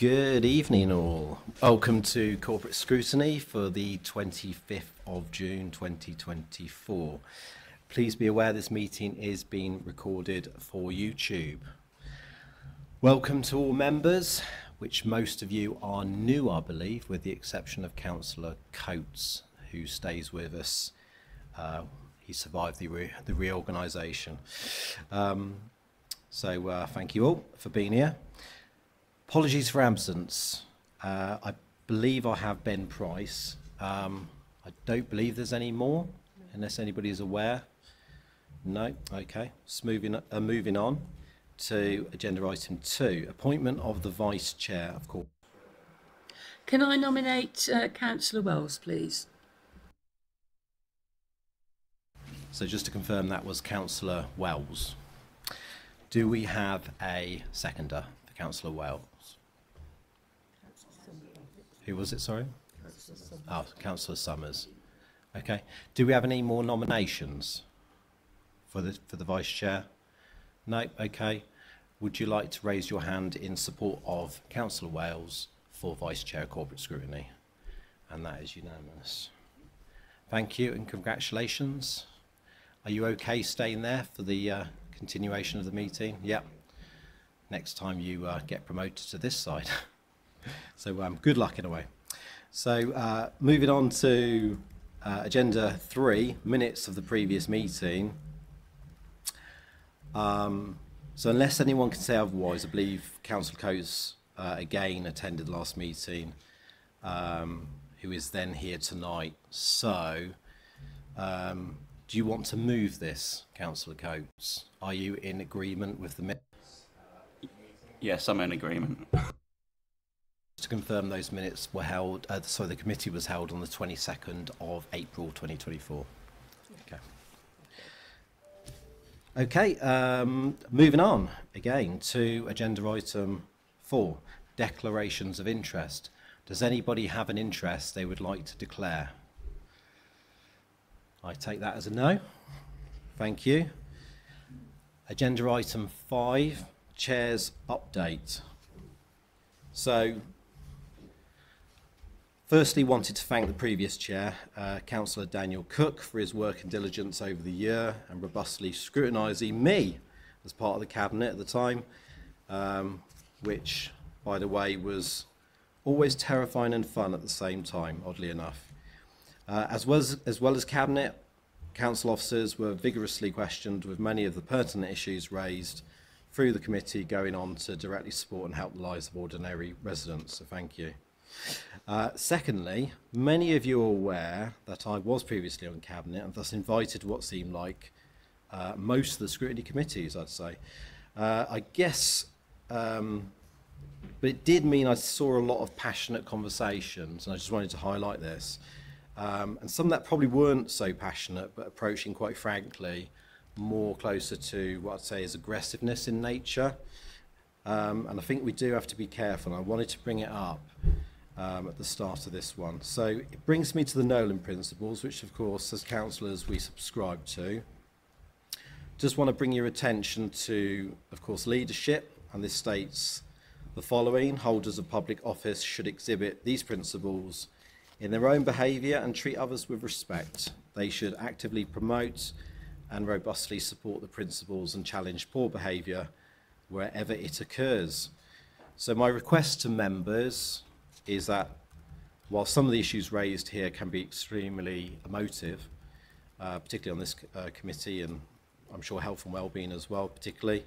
Good evening, all. Welcome to Corporate Scrutiny for the 25th of June 2024. Please be aware this meeting is being recorded for YouTube. Welcome to all members, which most of you are new, I believe, with the exception of Councillor Coates, who stays with us. Uh, he survived the, re- the reorganisation. Um, so uh, thank you all for being here. Apologies for absence. Uh, I believe I have Ben Price. Um, I don't believe there's any more, unless anybody is aware. No? Okay. So moving, uh, moving on to agenda item two, appointment of the vice chair of course. Can I nominate uh, Councillor Wells, please? So just to confirm, that was Councillor Wells. Do we have a seconder for Councillor Wells? Who was it, sorry? Oh, Councillor Summers. Okay. Do we have any more nominations for the, for the vice chair? No? Okay. Would you like to raise your hand in support of Councillor Wells for vice chair corporate scrutiny? And that is unanimous. Thank you and congratulations. Are you okay staying there for the uh, continuation of the meeting? Yep. Next time you uh, get promoted to this side. so um, good luck in a way. So uh, moving on to uh, agenda three, minutes of the previous meeting. Um, so unless anyone can say otherwise, I believe Council Coates uh, again attended last meeting, um, who is then here tonight. So um, do you want to move this, Councillor Coates? Are you in agreement with the minutes? Yes, I'm in agreement. To confirm those minutes were held, uh, sorry, the committee was held on the 22nd of April 2024. Okay. Okay, um, moving on again to agenda item four, declarations of interest. Does anybody have an interest they would like to declare? I take that as a no. Thank you. Agenda item five, chair's update. So Firstly, wanted to thank the previous chair, uh, Councillor Daniel Cook, for his work and diligence over the year and robustly scrutinising me as part of the cabinet at the time, um, which, by the way, was always terrifying and fun at the same time, oddly enough. Uh, as, well as, as well as cabinet, council officers were vigorously questioned with many of the pertinent issues raised through the committee going on to directly support and help the lives of ordinary residents. So thank you. Uh, secondly, many of you are aware that I was previously on Cabinet and thus invited what seemed like uh, most of the scrutiny committees, I'd say. Uh, I guess, um, but it did mean I saw a lot of passionate conversations, and I just wanted to highlight this. Um, and some that probably weren't so passionate, but approaching quite frankly more closer to what I'd say is aggressiveness in nature. Um, and I think we do have to be careful. I wanted to bring it up um, at the start of this one. So it brings me to the Nolan Principles, which of course as councillors we subscribe to. Just want to bring your attention to, of course, leadership, and this states the following. Holders of public office should exhibit these principles in their own behaviour and treat others with respect. They should actively promote and robustly support the principles and challenge poor behaviour wherever it occurs. So my request to members is that while some of the issues raised here can be extremely emotive, uh, particularly on this uh, committee and I'm sure health and well-being as well, particularly,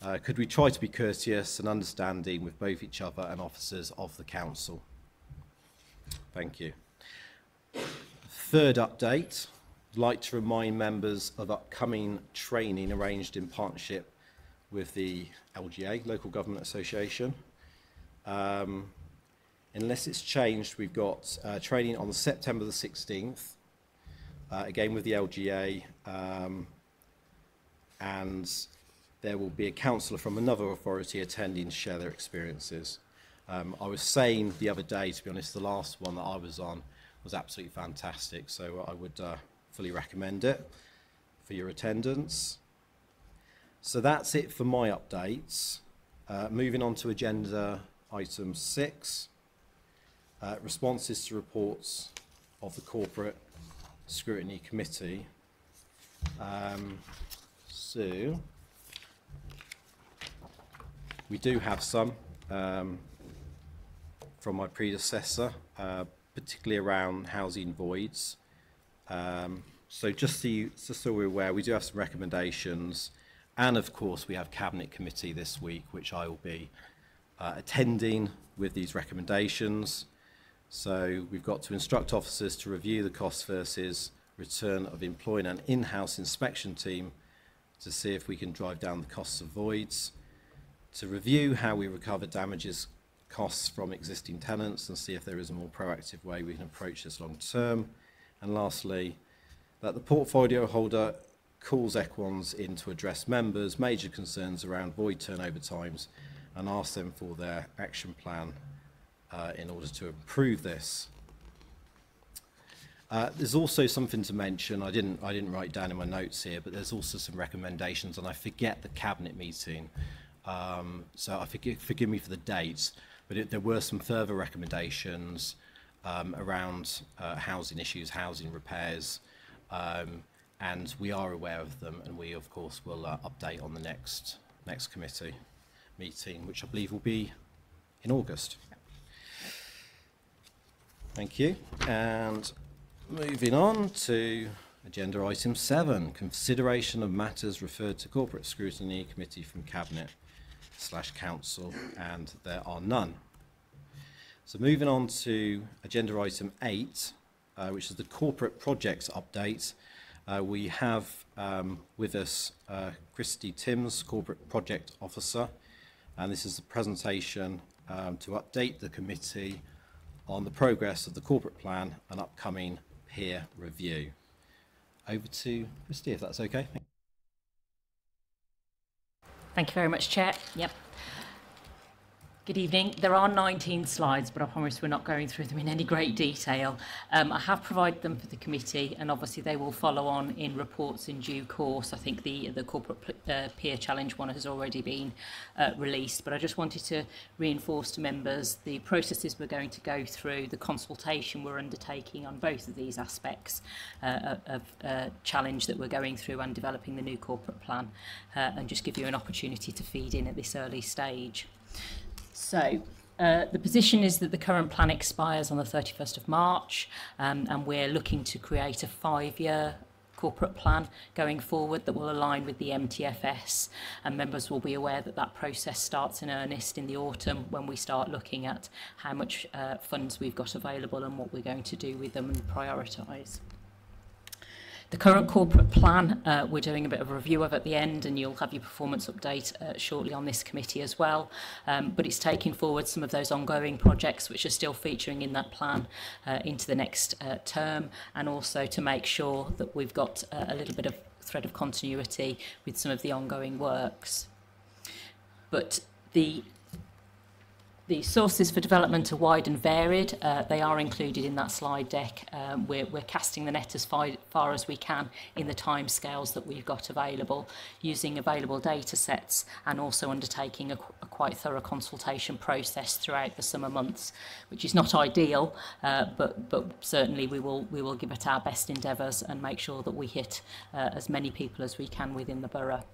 uh, could we try to be courteous and understanding with both each other and officers of the council? Thank you. Third update, I'd like to remind members of upcoming training arranged in partnership with the LGA, Local Government Association. Um, unless it's changed, we've got uh, training on September the 16th, uh, again with the LGA, um, and there will be a councillor from another authority attending to share their experiences. Um, I was saying the other day, to be honest, the last one that I was on was absolutely fantastic, so I would uh, fully recommend it for your attendance. So that's it for my updates. Uh, moving on to agenda item six, uh, responses to reports of the Corporate Scrutiny Committee. Um, so, we do have some um, from my predecessor, uh, particularly around housing voids. Um, so just so, you, just so we're aware, we do have some recommendations. And of course, we have Cabinet Committee this week, which I will be uh, attending with these recommendations. So we've got to instruct officers to review the cost versus return of employing an in-house inspection team to see if we can drive down the costs of voids, to review how we recover damages costs from existing tenants and see if there is a more proactive way we can approach this long term. And lastly, that the portfolio holder calls Equans in to address members' major concerns around void turnover times and ask them for their action plan uh, in order to improve this. Uh, there's also something to mention. I didn't, I didn't write down in my notes here, but there's also some recommendations, and I forget the cabinet meeting. Um, so I forgive, forgive me for the dates, but it, there were some further recommendations um, around uh, housing issues, housing repairs, um, and we are aware of them, and we of course will uh, update on the next next committee meeting, which I believe will be in August. Thank you. And moving on to agenda item seven, consideration of matters referred to corporate scrutiny committee from cabinet slash council, and there are none. So moving on to agenda item eight, uh, which is the corporate projects update. Uh, we have um, with us uh, Christy Timms, corporate project officer, and this is a presentation um, to update the committee on the progress of the corporate plan and upcoming peer review. Over to Christy, if that's okay. Thank you very much, Chair. Yep. Good evening. There are 19 slides, but I promise we're not going through them in any great detail. Um, I have provided them for the committee, and obviously they will follow on in reports in due course. I think the, the Corporate uh, Peer Challenge one has already been uh, released, but I just wanted to reinforce to members the processes we're going to go through, the consultation we're undertaking on both of these aspects uh, of uh, challenge that we're going through and developing the new corporate plan, uh, and just give you an opportunity to feed in at this early stage. So, uh, the position is that the current plan expires on the 31st of March, um, and we're looking to create a five-year corporate plan going forward that will align with the MTFS and members will be aware that that process starts in earnest in the autumn when we start looking at how much uh, funds we've got available and what we're going to do with them and prioritise. The current corporate plan, uh, we're doing a bit of a review of at the end, and you'll have your performance update uh, shortly on this committee as well. Um, but it's taking forward some of those ongoing projects which are still featuring in that plan uh, into the next uh, term, and also to make sure that we've got uh, a little bit of thread of continuity with some of the ongoing works. But the The sources for development are wide and varied. Uh, they are included in that slide deck. Um, we're, we're casting the net as far, far as we can in the time scales that we've got available, using available data sets and also undertaking a, a quite thorough consultation process throughout the summer months, which is not ideal, uh, but, but certainly we will, we will give it our best endeavours and make sure that we hit uh, as many people as we can within the borough.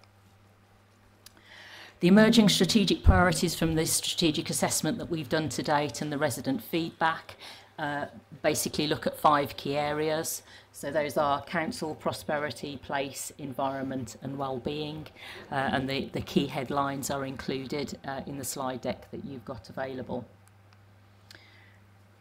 The emerging strategic priorities from this strategic assessment that we've done to date and the resident feedback uh, basically look at five key areas. So those are council, prosperity, place, environment and well-being. Uh, and the, the key headlines are included uh, in the slide deck that you've got available.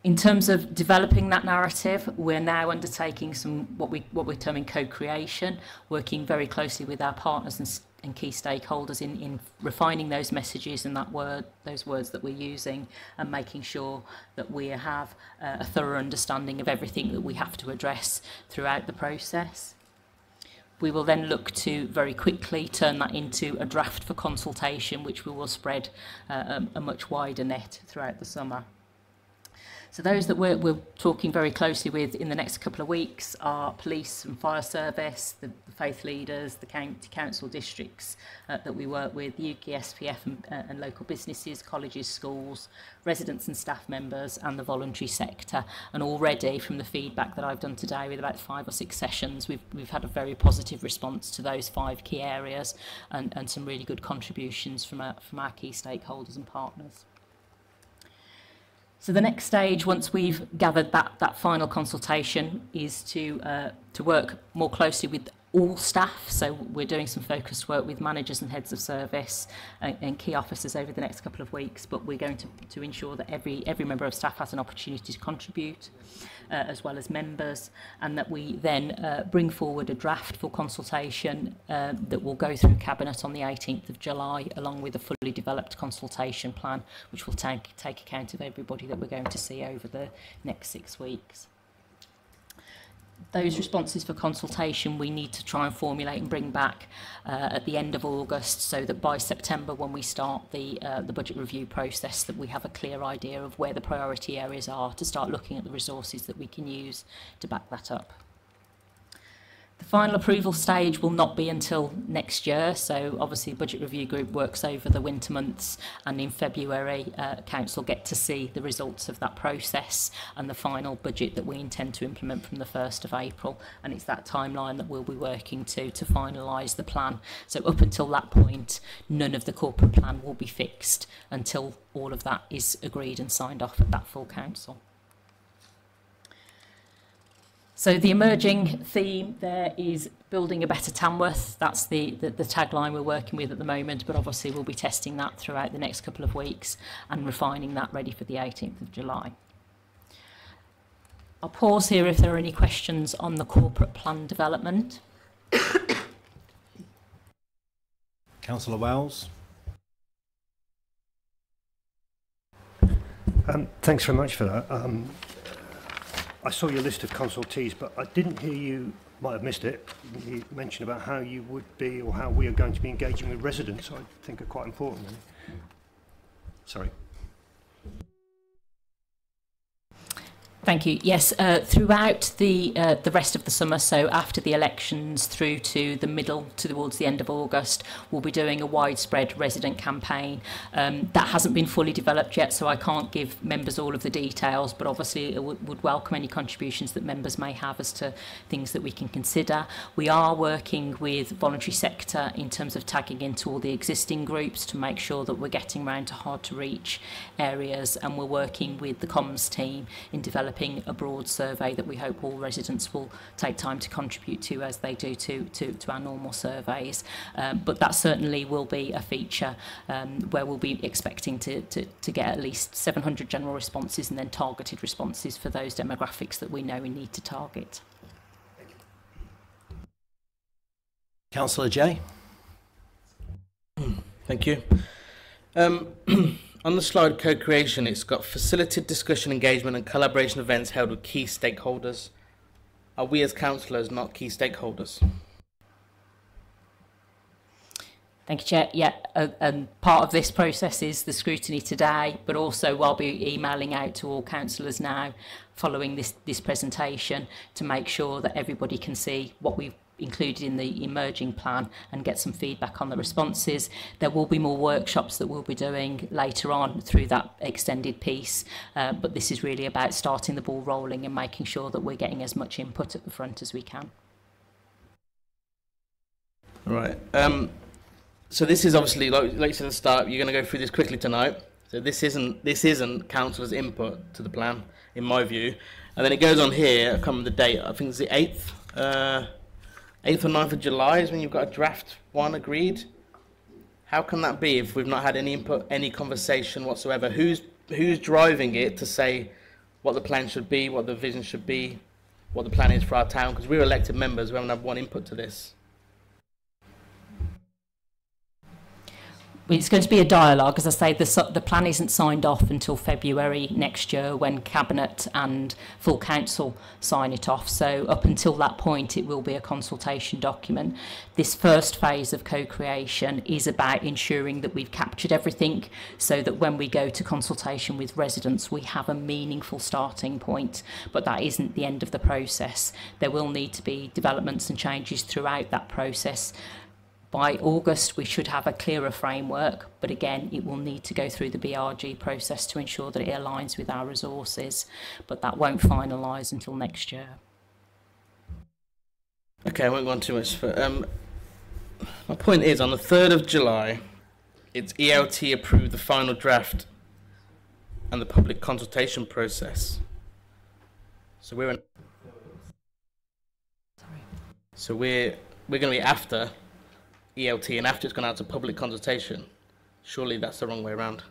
In terms of developing that narrative, we're now undertaking some what we what we're terming co-creation, working very closely with our partners and and key stakeholders in, in refining those messages and that word, those words that we're using and making sure that we have uh, a thorough understanding of everything that we have to address throughout the process. We will then look to very quickly turn that into a draft for consultation, which we will spread uh, a, a much wider net throughout the summer. So those that we're, we're talking very closely with in the next couple of weeks are police and fire service, the, the faith leaders, the county council districts uh, that we work with, UK SPF and, uh, and local businesses, colleges, schools, residents and staff members and the voluntary sector. And already from the feedback that I've done today with about five or six sessions, we've, we've had a very positive response to those five key areas and, and some really good contributions from our, from our key stakeholders and partners. So the next stage, once we've gathered that, that final consultation, is to, uh, to work more closely with all staff. So we're doing some focused work with managers and heads of service and, and key officers over the next couple of weeks, but we're going to, to ensure that every, every member of staff has an opportunity to contribute, uh, as well as members, and that we then uh, bring forward a draft for consultation uh, that will go through Cabinet on the 18th of July, along with a fully developed consultation plan, which will take, take account of everybody that we're going to see over the next six weeks those responses for consultation we need to try and formulate and bring back uh, at the end of August so that by September when we start the uh, the budget review process that we have a clear idea of where the priority areas are to start looking at the resources that we can use to back that up. The final approval stage will not be until next year, so obviously the Budget Review Group works over the winter months and in February uh, Council get to see the results of that process and the final budget that we intend to implement from the 1st of April and it's that timeline that we'll be working to to finalise the plan. So up until that point none of the corporate plan will be fixed until all of that is agreed and signed off at that full Council. So the emerging theme there is building a better Tamworth. That's the, the, the tagline we're working with at the moment, but obviously we'll be testing that throughout the next couple of weeks and refining that ready for the 18th of July. I'll pause here if there are any questions on the corporate plan development. Councillor Wells. Um, thanks very much for that. Um, I saw your list of consultees, but I didn't hear you, might have missed it, you mentioned about how you would be or how we are going to be engaging with residents, I think are quite important. Sorry. Thank you. Yes, uh, throughout the uh, the rest of the summer, so after the elections through to the middle towards the end of August, we'll be doing a widespread resident campaign. Um, that hasn't been fully developed yet, so I can't give members all of the details, but obviously it would welcome any contributions that members may have as to things that we can consider. We are working with voluntary sector in terms of tagging into all the existing groups to make sure that we're getting around to hard to reach areas, and we're working with the comms team in developing developing a broad survey that we hope all residents will take time to contribute to as they do to, to, to our normal surveys. Um, but that certainly will be a feature um, where we'll be expecting to, to, to get at least 700 general responses and then targeted responses for those demographics that we know we need to target. Councillor Jay. Thank you. Um, On the slide co-creation, it's got facilitated discussion, engagement and collaboration events held with key stakeholders. Are we as councillors not key stakeholders? Thank you, Chair. Yeah, uh, and part of this process is the scrutiny today, but also I'll be emailing out to all councillors now following this, this presentation to make sure that everybody can see what we've included in the emerging plan and get some feedback on the responses. There will be more workshops that we'll be doing later on through that extended piece, uh, but this is really about starting the ball rolling and making sure that we're getting as much input at the front as we can. Right. Um, so this is obviously, like, like you said at the start, you're going to go through this quickly tonight. So this isn't this isn't councillors' input to the plan, in my view. And then it goes on here. I the date. I think it's the eighth. Uh, 8th or 9th of July is when you've got a draft one agreed. How can that be if we've not had any input, any conversation whatsoever? Who's who's driving it to say what the plan should be, what the vision should be, what the plan is for our town? Because we're elected members, we haven't had one input to this. it's going to be a dialogue. As I say, the, the plan isn't signed off until February next year when Cabinet and full Council sign it off. So up until that point, it will be a consultation document. This first phase of co-creation is about ensuring that we've captured everything so that when we go to consultation with residents, we have a meaningful starting point. But that isn't the end of the process. There will need to be developments and changes throughout that process. By August, we should have a clearer framework, but again, it will need to go through the BRG process to ensure that it aligns with our resources, but that won't finalise until next year. Okay, I won't go on too much. For, um, my point is, on the 3rd of July, it's ELT approved the final draft and the public consultation process. So we're in, so we're we're going to be after ELT and after it's gone out to public consultation. Surely that's the wrong way around.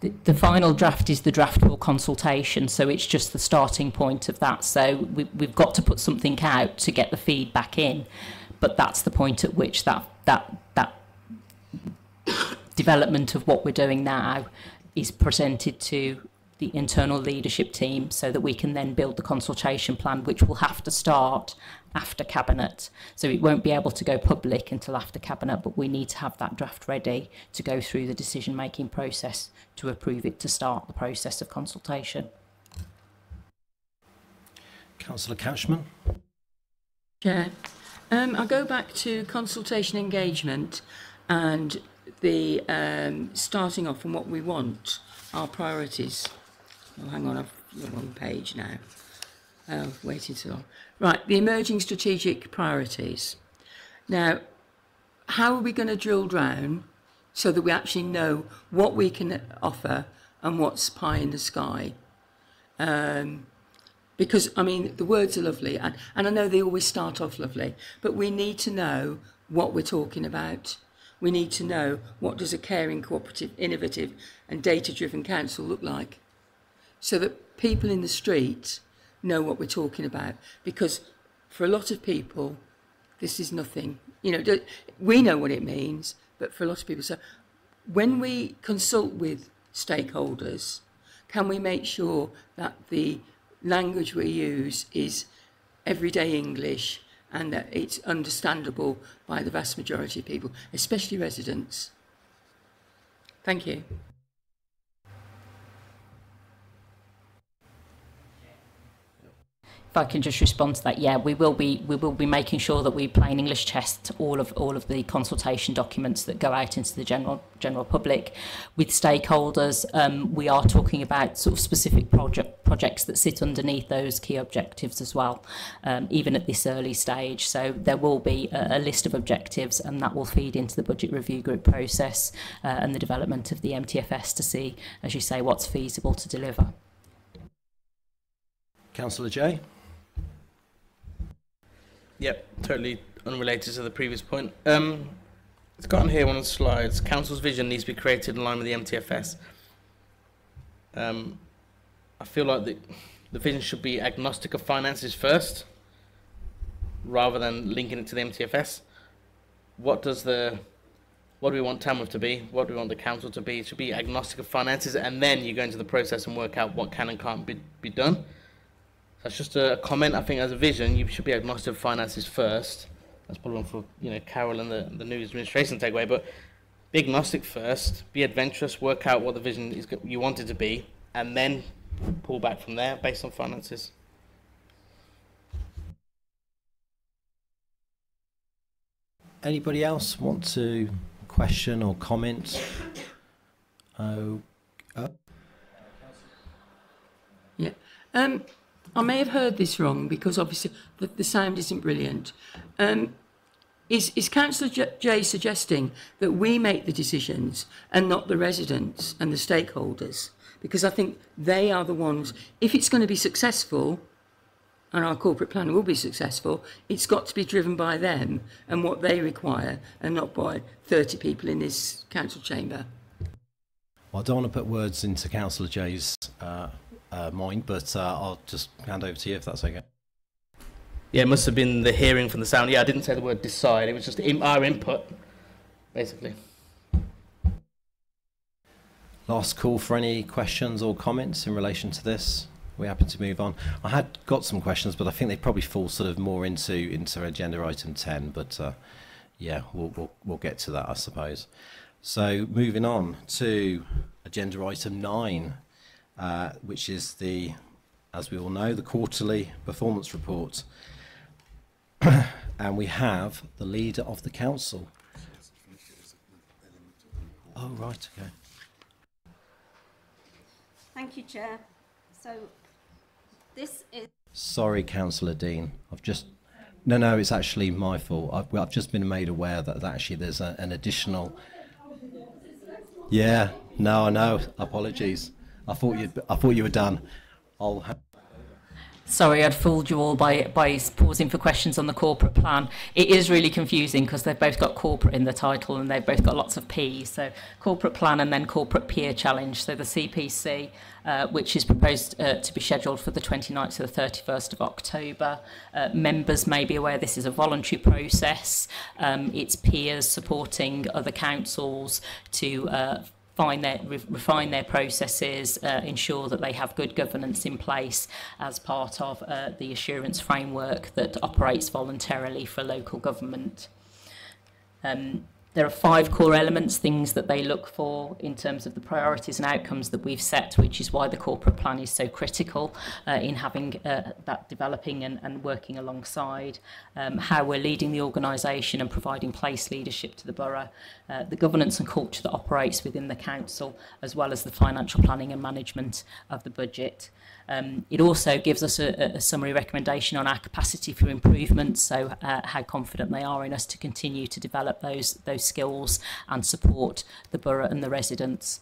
The, the final draft is the draft for consultation, so it's just the starting point of that. So we, we've got to put something out to get the feedback in, but that's the point at which that that that development of what we're doing now is presented to the internal leadership team so that we can then build the consultation plan which will have to start after cabinet so it won't be able to go public until after cabinet but we need to have that draft ready to go through the decision making process to approve it to start the process of consultation Councillor Cashman. Chair, um, I'll go back to consultation engagement and the um, starting off from what we want, our priorities. Oh, hang on, I've got the wrong page now. Oh, waiting too long. Right, the emerging strategic priorities. Now, how are we going to drill down so that we actually know what we can offer and what's pie in the sky? Um, because I mean the words are lovely and, and I know they always start off lovely but we need to know what we're talking about we need to know what does a caring cooperative innovative and data driven council look like so that people in the street know what we're talking about because for a lot of people this is nothing you know we know what it means but for a lot of people so when we consult with stakeholders can we make sure that the language we use is everyday English and that it's understandable by the vast majority of people, especially residents? Thank you. If I can just respond to that, yeah, we will be we will be making sure that we plain English test all of all of the consultation documents that go out into the general general public. With stakeholders, um, we are talking about sort of specific project projects that sit underneath those key objectives as well, um, even at this early stage. So there will be a, a list of objectives, and that will feed into the budget review group process uh, and the development of the MTFS to see, as you say, what's feasible to deliver. Councillor Jay. Yep, totally unrelated to the previous point. Um, it's got on here one of the slides. Council's vision needs to be created in line with the MTFS. Um, I feel like the, the vision should be agnostic of finances first, rather than linking it to the MTFS. What does the what do we want Tamworth to be? What do we want the council to be? It should be agnostic of finances, and then you go into the process and work out what can and can't be, be done. That's just a comment. I think as a vision, you should be agnostic of finances first. That's probably one for you know Carol and the, the new administration to take away. But be agnostic first. Be adventurous. Work out what the vision is go- you want it to be, and then pull back from there based on finances. Anybody else want to question or comment? Oh, Yeah. Um, I may have heard this wrong because obviously the, the sound isn't brilliant. Um, is, is Councillor Jay suggesting that we make the decisions and not the residents and the stakeholders? Because I think they are the ones, if it's going to be successful, and our corporate plan will be successful, it's got to be driven by them and what they require and not by 30 people in this council chamber. well, I don't want to put words into Councillor Jay's uh, uh, mind, but uh, I'll just hand over to you if that's okay. Yeah, it must have been the hearing from the sound. Yeah, I didn't say the word decide. It was just our input, basically. Last call for any questions or comments in relation to this. We happen to move on. I had got some questions, but I think they probably fall sort of more into into agenda item ten. But uh, yeah, we'll, we'll we'll get to that, I suppose. So moving on to agenda item nine, uh, which is the, as we all know, the quarterly performance report. and we have the leader of the council. Oh right, okay. Thank you, Chair. So this is Sorry, Councillor Dean. I've just. No, no, it's actually my fault. I've, I've just been made aware that actually there's a, an additional. Yeah, no, I know. Apologies. I thought you. I thought you were done. I'll. Sorry, I'd fooled you all by by pausing for questions on the corporate plan. It is really confusing because they've both got corporate in the title and they've both got lots of P. So corporate plan and then corporate peer challenge. So the CPC, uh, which is proposed uh, to be scheduled for the 29th to the 31st of October. Uh, members may be aware this is a voluntary process. Um, it's peers supporting other councils to find their, refine their processes, uh, ensure that they have good governance in place as part of uh, the assurance framework that operates voluntarily for local government. Um, there are five core elements, things that they look for in terms of the priorities and outcomes that we've set, which is why the corporate plan is so critical uh, in having uh, that developing and, and working alongside, um, how we're leading the organisation and providing place leadership to the borough, uh, the governance and culture that operates within the council, as well as the financial planning and management of the budget. Um, it also gives us a, a summary recommendation on our capacity for improvement, so uh, how confident they are in us to continue to develop those, those skills and support the borough and the residents.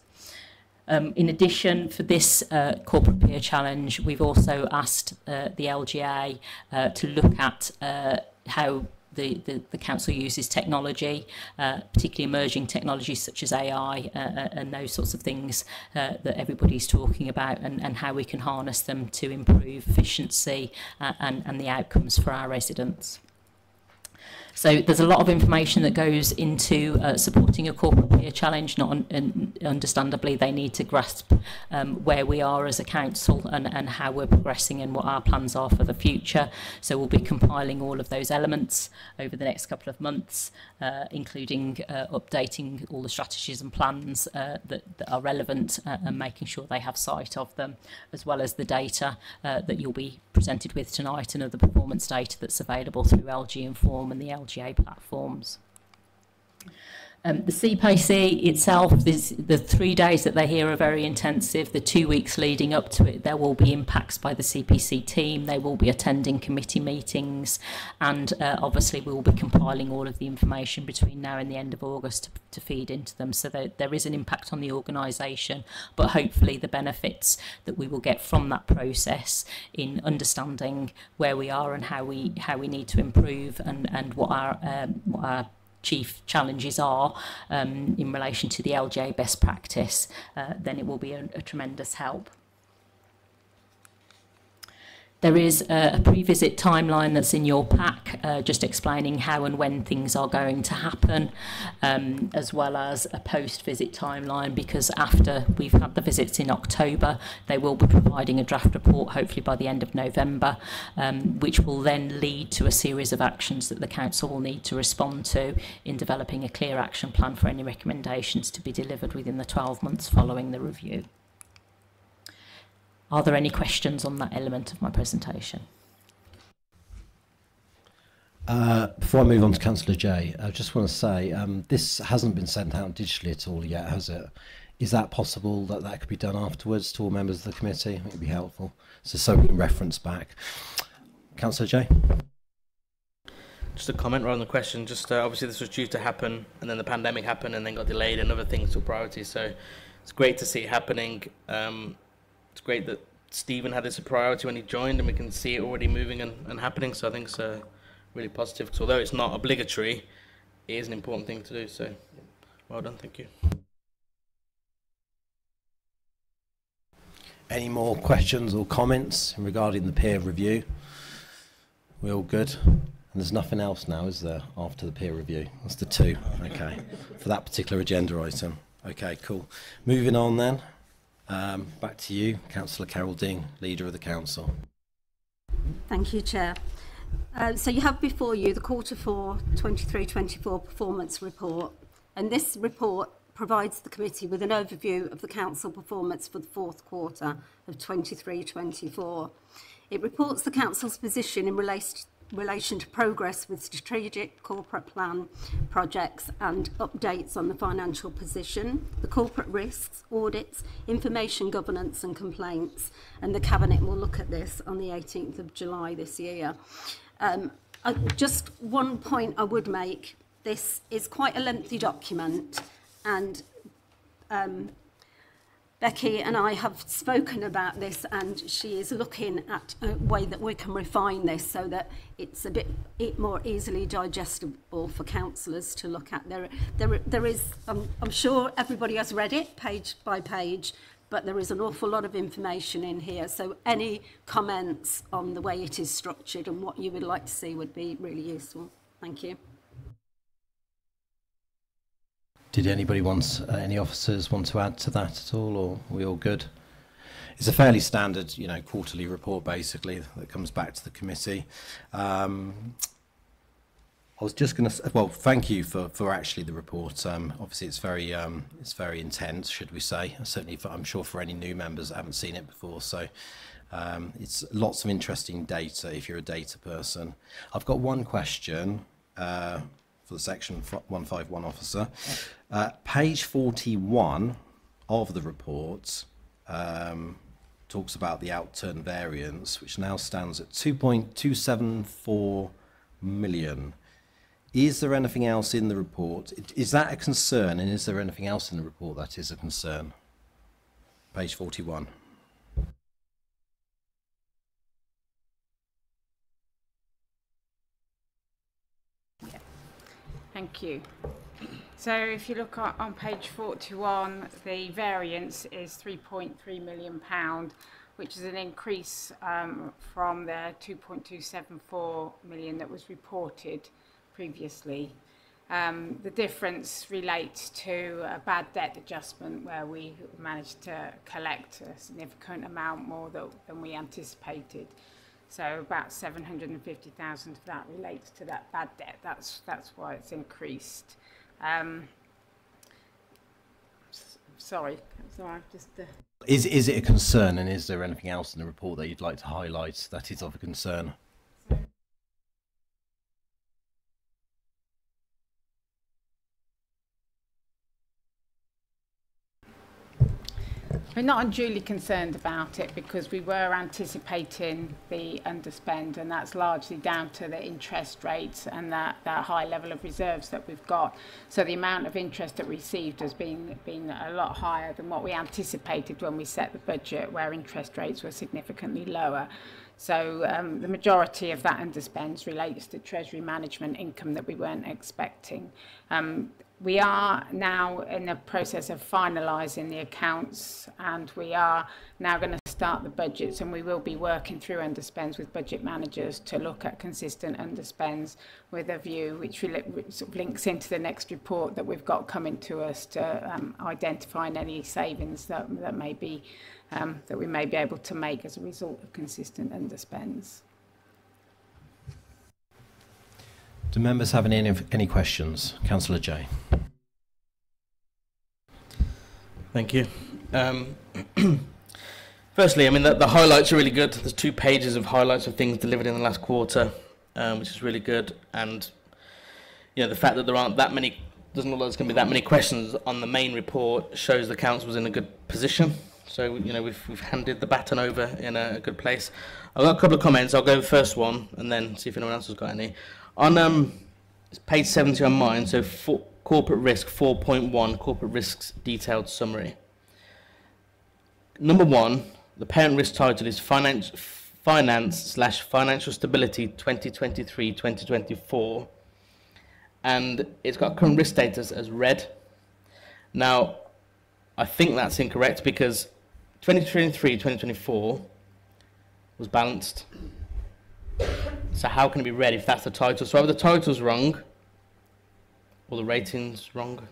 Um, in addition, for this uh, corporate peer challenge, we've also asked uh, the LGA uh, to look at uh, how the, the, the council uses technology, uh, particularly emerging technologies such as AI uh, uh, and those sorts of things uh, that everybody's talking about and, and how we can harness them to improve efficiency uh, and, and the outcomes for our residents. So there's a lot of information that goes into uh, supporting a corporate peer challenge. Not un- un- understandably, they need to grasp um, where we are as a council and, and how we're progressing and what our plans are for the future. So we'll be compiling all of those elements over the next couple of months, uh, including uh, updating all the strategies and plans uh, that, that are relevant uh, and making sure they have sight of them, as well as the data uh, that you'll be presented with tonight and other performance data that's available through LG Inform and the LGA platforms. Um, the CPC itself, this, the three days that they're here are very intensive. The two weeks leading up to it, there will be impacts by the CPC team. They will be attending committee meetings, and uh, obviously we will be compiling all of the information between now and the end of August to, to feed into them. So that there is an impact on the organisation, but hopefully the benefits that we will get from that process in understanding where we are and how we how we need to improve and and what our um, what our chief challenges are um, in relation to the LJ best practice, uh, then it will be a, a tremendous help. There is a, a pre-visit timeline that's in your pack, uh, just explaining how and when things are going to happen, um, as well as a post-visit timeline, because after we've had the visits in October, they will be providing a draft report, hopefully by the end of November, um, which will then lead to a series of actions that the council will need to respond to in developing a clear action plan for any recommendations to be delivered within the 12 months following the review. Are there any questions on that element of my presentation? Uh, before I move on to Councillor Jay, I just want to say um, this hasn't been sent out digitally at all yet, has it? Is that possible that that could be done afterwards to all members of the committee? I think it'd be helpful. So, so we can reference back. Councillor Jay. Just a comment rather than a question. Just uh, obviously this was due to happen, and then the pandemic happened, and then got delayed, and other things took priority. So it's great to see it happening. Um, it's great that Stephen had this a priority when he joined, and we can see it already moving and, and happening. So I think it's uh, really positive. Because although it's not obligatory, it is an important thing to do. So well done, thank you. Any more questions or comments regarding the peer review? We're all good? And there's nothing else now, is there, after the peer review? That's the two, okay, for that particular agenda item. Okay, cool. Moving on then. Um, back to you, Councillor Carol Dean, Leader of the Council. Thank you, Chair. Uh, so you have before you the quarter four 23-24 performance report and this report provides the committee with an overview of the council performance for the fourth quarter of 23-24. It reports the council's position in relation relation to progress with strategic corporate plan projects and updates on the financial position, the corporate risks, audits, information governance and complaints. And the Cabinet will look at this on the 18th of July this year. Um, just one point I would make. This is quite a lengthy document and um, Becky and I have spoken about this and she is looking at a way that we can refine this so that it's a bit more easily digestible for councillors to look at. There, there, there is, um, I'm sure everybody has read it page by page, but there is an awful lot of information in here. So any comments on the way it is structured and what you would like to see would be really useful. Thank you. Did anybody want, uh, any officers want to add to that at all, or are we all good? It's a fairly standard, you know, quarterly report basically that comes back to the committee. Um, I was just going to, well, thank you for, for actually the report. Um, obviously, it's very, um, it's very intense, should we say? Certainly, for, I'm sure for any new members that haven't seen it before. So, um, it's lots of interesting data if you're a data person. I've got one question. Uh, for the section 151 officer. Uh, page 41 of the report um, talks about the outturn variance, which now stands at 2.274 million. Is there anything else in the report? Is that a concern, and is there anything else in the report that is a concern? Page 41. Thank you. So if you look on page 41, the variance is 3.3 million pound, which is an increase um, from the 2.274 million that was reported previously. Um, the difference relates to a bad debt adjustment where we managed to collect a significant amount more than we anticipated. So about 750,000 of that relates to that bad debt. That's, that's why it's increased. Um, sorry, sorry, just... Uh... Is, is it a concern and is there anything else in the report that you'd like to highlight that is of a concern? We're not unduly concerned about it because we were anticipating the underspend and that's largely down to the interest rates and that, that high level of reserves that we've got. So the amount of interest that we received has been, been a lot higher than what we anticipated when we set the budget where interest rates were significantly lower. So um, the majority of that underspend relates to treasury management income that we weren't expecting. Um, we are now in the process of finalising the accounts and we are now going to start the budgets and we will be working through underspends with budget managers to look at consistent underspends with a view which sort of links into the next report that we've got coming to us to um, identify any savings that, that may be um, that we may be able to make as a result of consistent underspends. Do members have any, any questions? Councillor Jay. Thank you. Um, firstly, I mean, the, the, highlights are really good. There's two pages of highlights of things delivered in the last quarter, um, which is really good. And, you know, the fact that there aren't that many, doesn't look like there's going to be that many questions on the main report shows the council was in a good position. So, you know, we've, we've handed the baton over in a, a good place. I've got a couple of comments. I'll go first one and then see if anyone else has got any. On um, page 70 on mine, so for, corporate risk 4.1, corporate risks detailed summary. Number one, the parent risk title is finance, finance slash financial stability 2023-2024, and it's got current risk status as red. Now, I think that's incorrect because 2023-2024 was balanced. So how can it be red if that's the title? So either the title's wrong or the rating's wrong.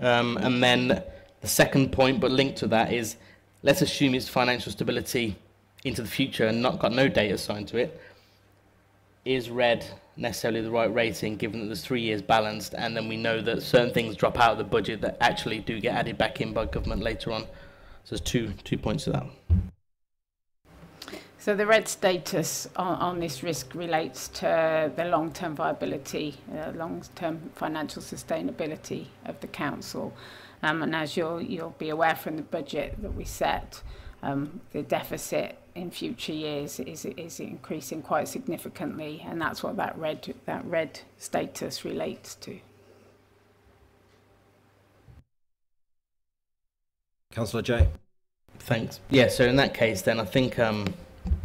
Um, and then the second point, but linked to that, is let's assume it's financial stability into the future and not got no data assigned to it. Is red necessarily the right rating, given that there's three years balanced, and then we know that certain things drop out of the budget that actually do get added back in by government later on. So there's two two points to that. So the red status on, on this risk relates to the long-term viability, uh, long-term financial sustainability of the council. Um, and as you'll, you'll be aware from the budget that we set, um, the deficit in future years is, is increasing quite significantly, and that's what that red, that red status relates to. Councillor Jay. Thanks. Yeah, so in that case, then I think um,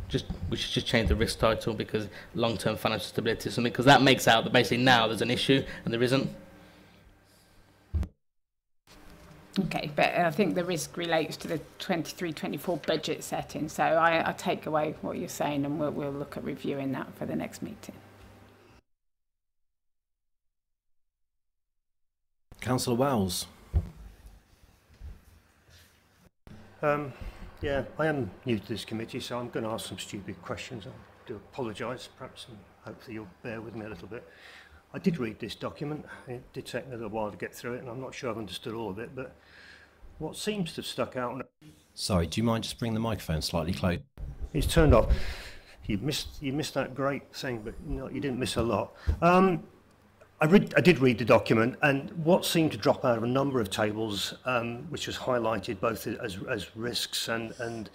just we should just change the risk title because long-term financial stability or something, because that makes out that basically now there's an issue and there isn't. Okay, but I think the risk relates to the 23-24 budget setting, so I, I take away what you're saying and we'll, we'll look at reviewing that for the next meeting. Councillor Wells. Um, yeah, I am new to this committee, so I'm going to ask some stupid questions. I do apologise, perhaps, and hopefully you'll bear with me a little bit. I did read this document. It did take me a little while to get through it, and I'm not sure I've understood all of it, but what seems to have stuck out Sorry, do you mind just bringing the microphone slightly close? It's turned off. You missed you missed that great thing, but you, know, you didn't miss a lot. Um, I, read, I did read the document, and what seemed to drop out of a number of tables, um, which was highlighted both as, as risks and, and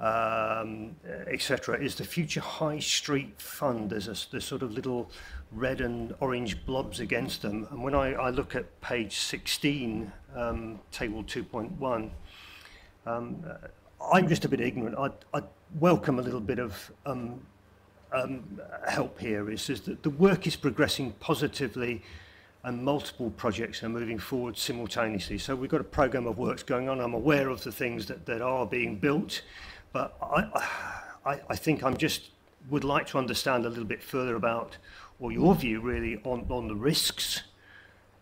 um, etc., is the Future High Street Fund. There's a there's sort of little red and orange blobs against them. And when I, I look at page 16, um, table 2.1, um, I'm just a bit ignorant. I'd, I'd welcome a little bit of um, help here is, is that the work is progressing positively and multiple projects are moving forward simultaneously. So we've got a program of works going on. I'm aware of the things that, that are being built, but I, I, I think I'm just would like to understand a little bit further about, or your view really, on, on the risks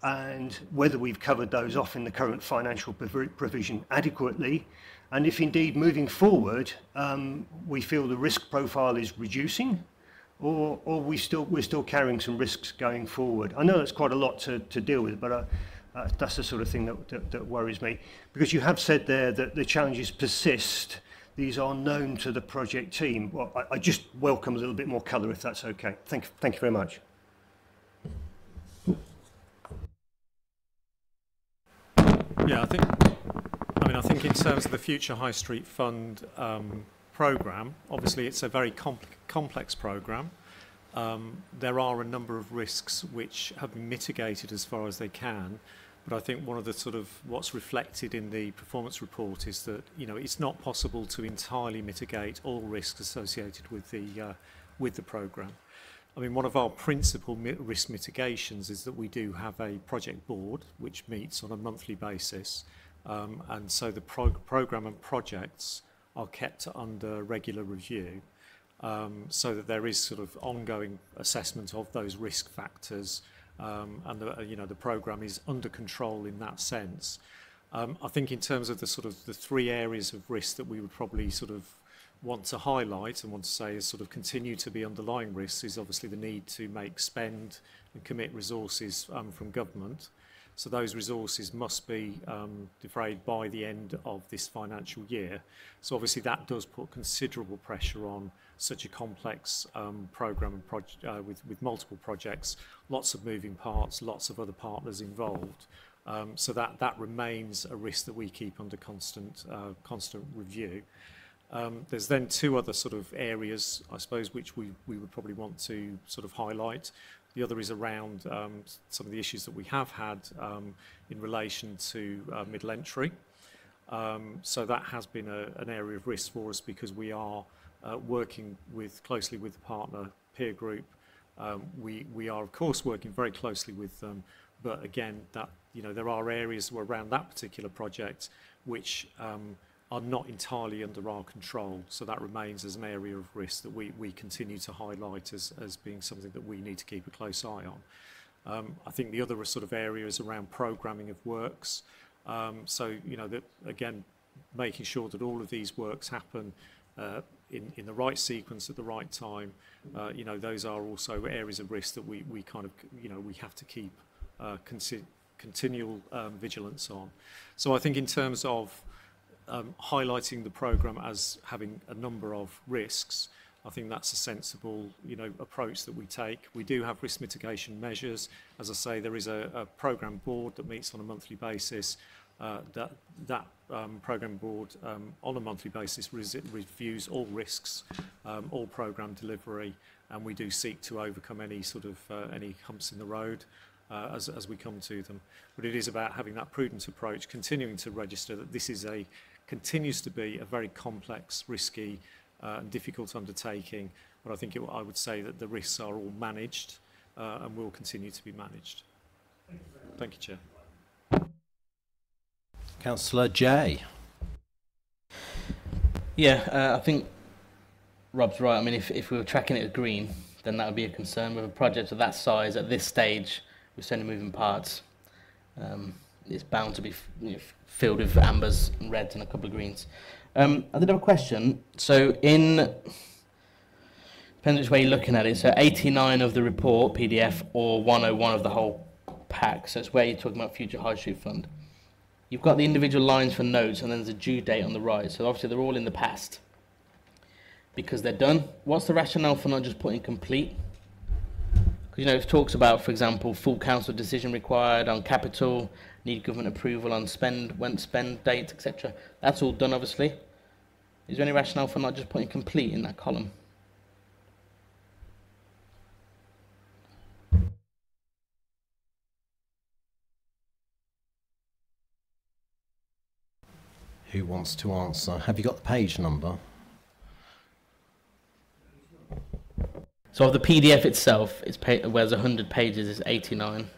and whether we've covered those off in the current financial provision adequately And if indeed moving forward um, we feel the risk profile is reducing or, or we still, we're still carrying some risks going forward. I know that's quite a lot to, to deal with, but uh, uh, that's the sort of thing that, that, that worries me. Because you have said there that the challenges persist. These are known to the project team. Well, I, I just welcome a little bit more colour if that's okay. Thank, thank you very much. Yeah, I think I mean, I think in terms of the Future High Street Fund um, programme, obviously it's a very comp complex programme. Um, there are a number of risks which have been mitigated as far as they can, but I think one of the sort of what's reflected in the performance report is that you know it's not possible to entirely mitigate all risks associated with the uh, with the programme. I mean, one of our principal mi risk mitigations is that we do have a project board which meets on a monthly basis Um, and so the prog program and projects are kept under regular review um, so that there is sort of ongoing assessment of those risk factors um, and the, you know the program is under control in that sense. Um, I think in terms of the sort of the three areas of risk that we would probably sort of want to highlight and want to say is sort of continue to be underlying risks is obviously the need to make spend and commit resources um, from government. So those resources must be um, defrayed by the end of this financial year. So obviously that does put considerable pressure on such a complex um, program uh, with, with multiple projects, lots of moving parts, lots of other partners involved. Um, so that, that remains a risk that we keep under constant, uh, constant review. Um, there's then two other sort of areas, I suppose, which we, we would probably want to sort of highlight. The other is around um, some of the issues that we have had um, in relation to uh, middle entry. Um, so that has been a, an area of risk for us because we are uh, working with closely with the partner peer group. Um, we, we are, of course, working very closely with them, but again, that you know there are areas around that particular project which um, are not entirely under our control. So that remains as an area of risk that we, we continue to highlight as, as being something that we need to keep a close eye on. Um, I think the other sort of area is around programming of works. Um, so, you know, that again, making sure that all of these works happen uh, in, in the right sequence at the right time. Uh, you know, those are also areas of risk that we, we kind of, you know, we have to keep uh, continual um, vigilance on. So I think in terms of um, highlighting the program as having a number of risks, I think that's a sensible, you know, approach that we take. We do have risk mitigation measures. As I say, there is a, a program board that meets on a monthly basis. Uh, that that um, program board um, on a monthly basis re reviews all risks, um, all program delivery, and we do seek to overcome any sort of uh, any humps in the road. Uh, as, as we come to them. But it is about having that prudent approach, continuing to register that this is a continues to be a very complex, risky, uh, and difficult undertaking. But I think it, I would say that the risks are all managed uh, and will continue to be managed. Thank you, Chair. Councillor Jay. Yeah, uh, I think Rob's right. I mean, if, if we were tracking it as green, then that would be a concern. With a project of that size at this stage, with so many moving parts, um, it's bound to be you know, filled with ambers and reds and a couple of greens. Um, I did have a question. So in depends which way you're looking at it. So 89 of the report PDF or 101 of the whole pack. So it's where you're talking about future high street fund. You've got the individual lines for notes, and then there's a due date on the right. So obviously they're all in the past because they're done. What's the rationale for not just putting complete? Because you know it talks about, for example, full council decision required on capital, need government approval on spend, when spend dates, etc. That's all done, obviously. Is there any rationale for not just putting complete in that column? Who wants to answer? Have you got the page number? So of the PDF itself, it's pa- where there's 100 pages, is 89.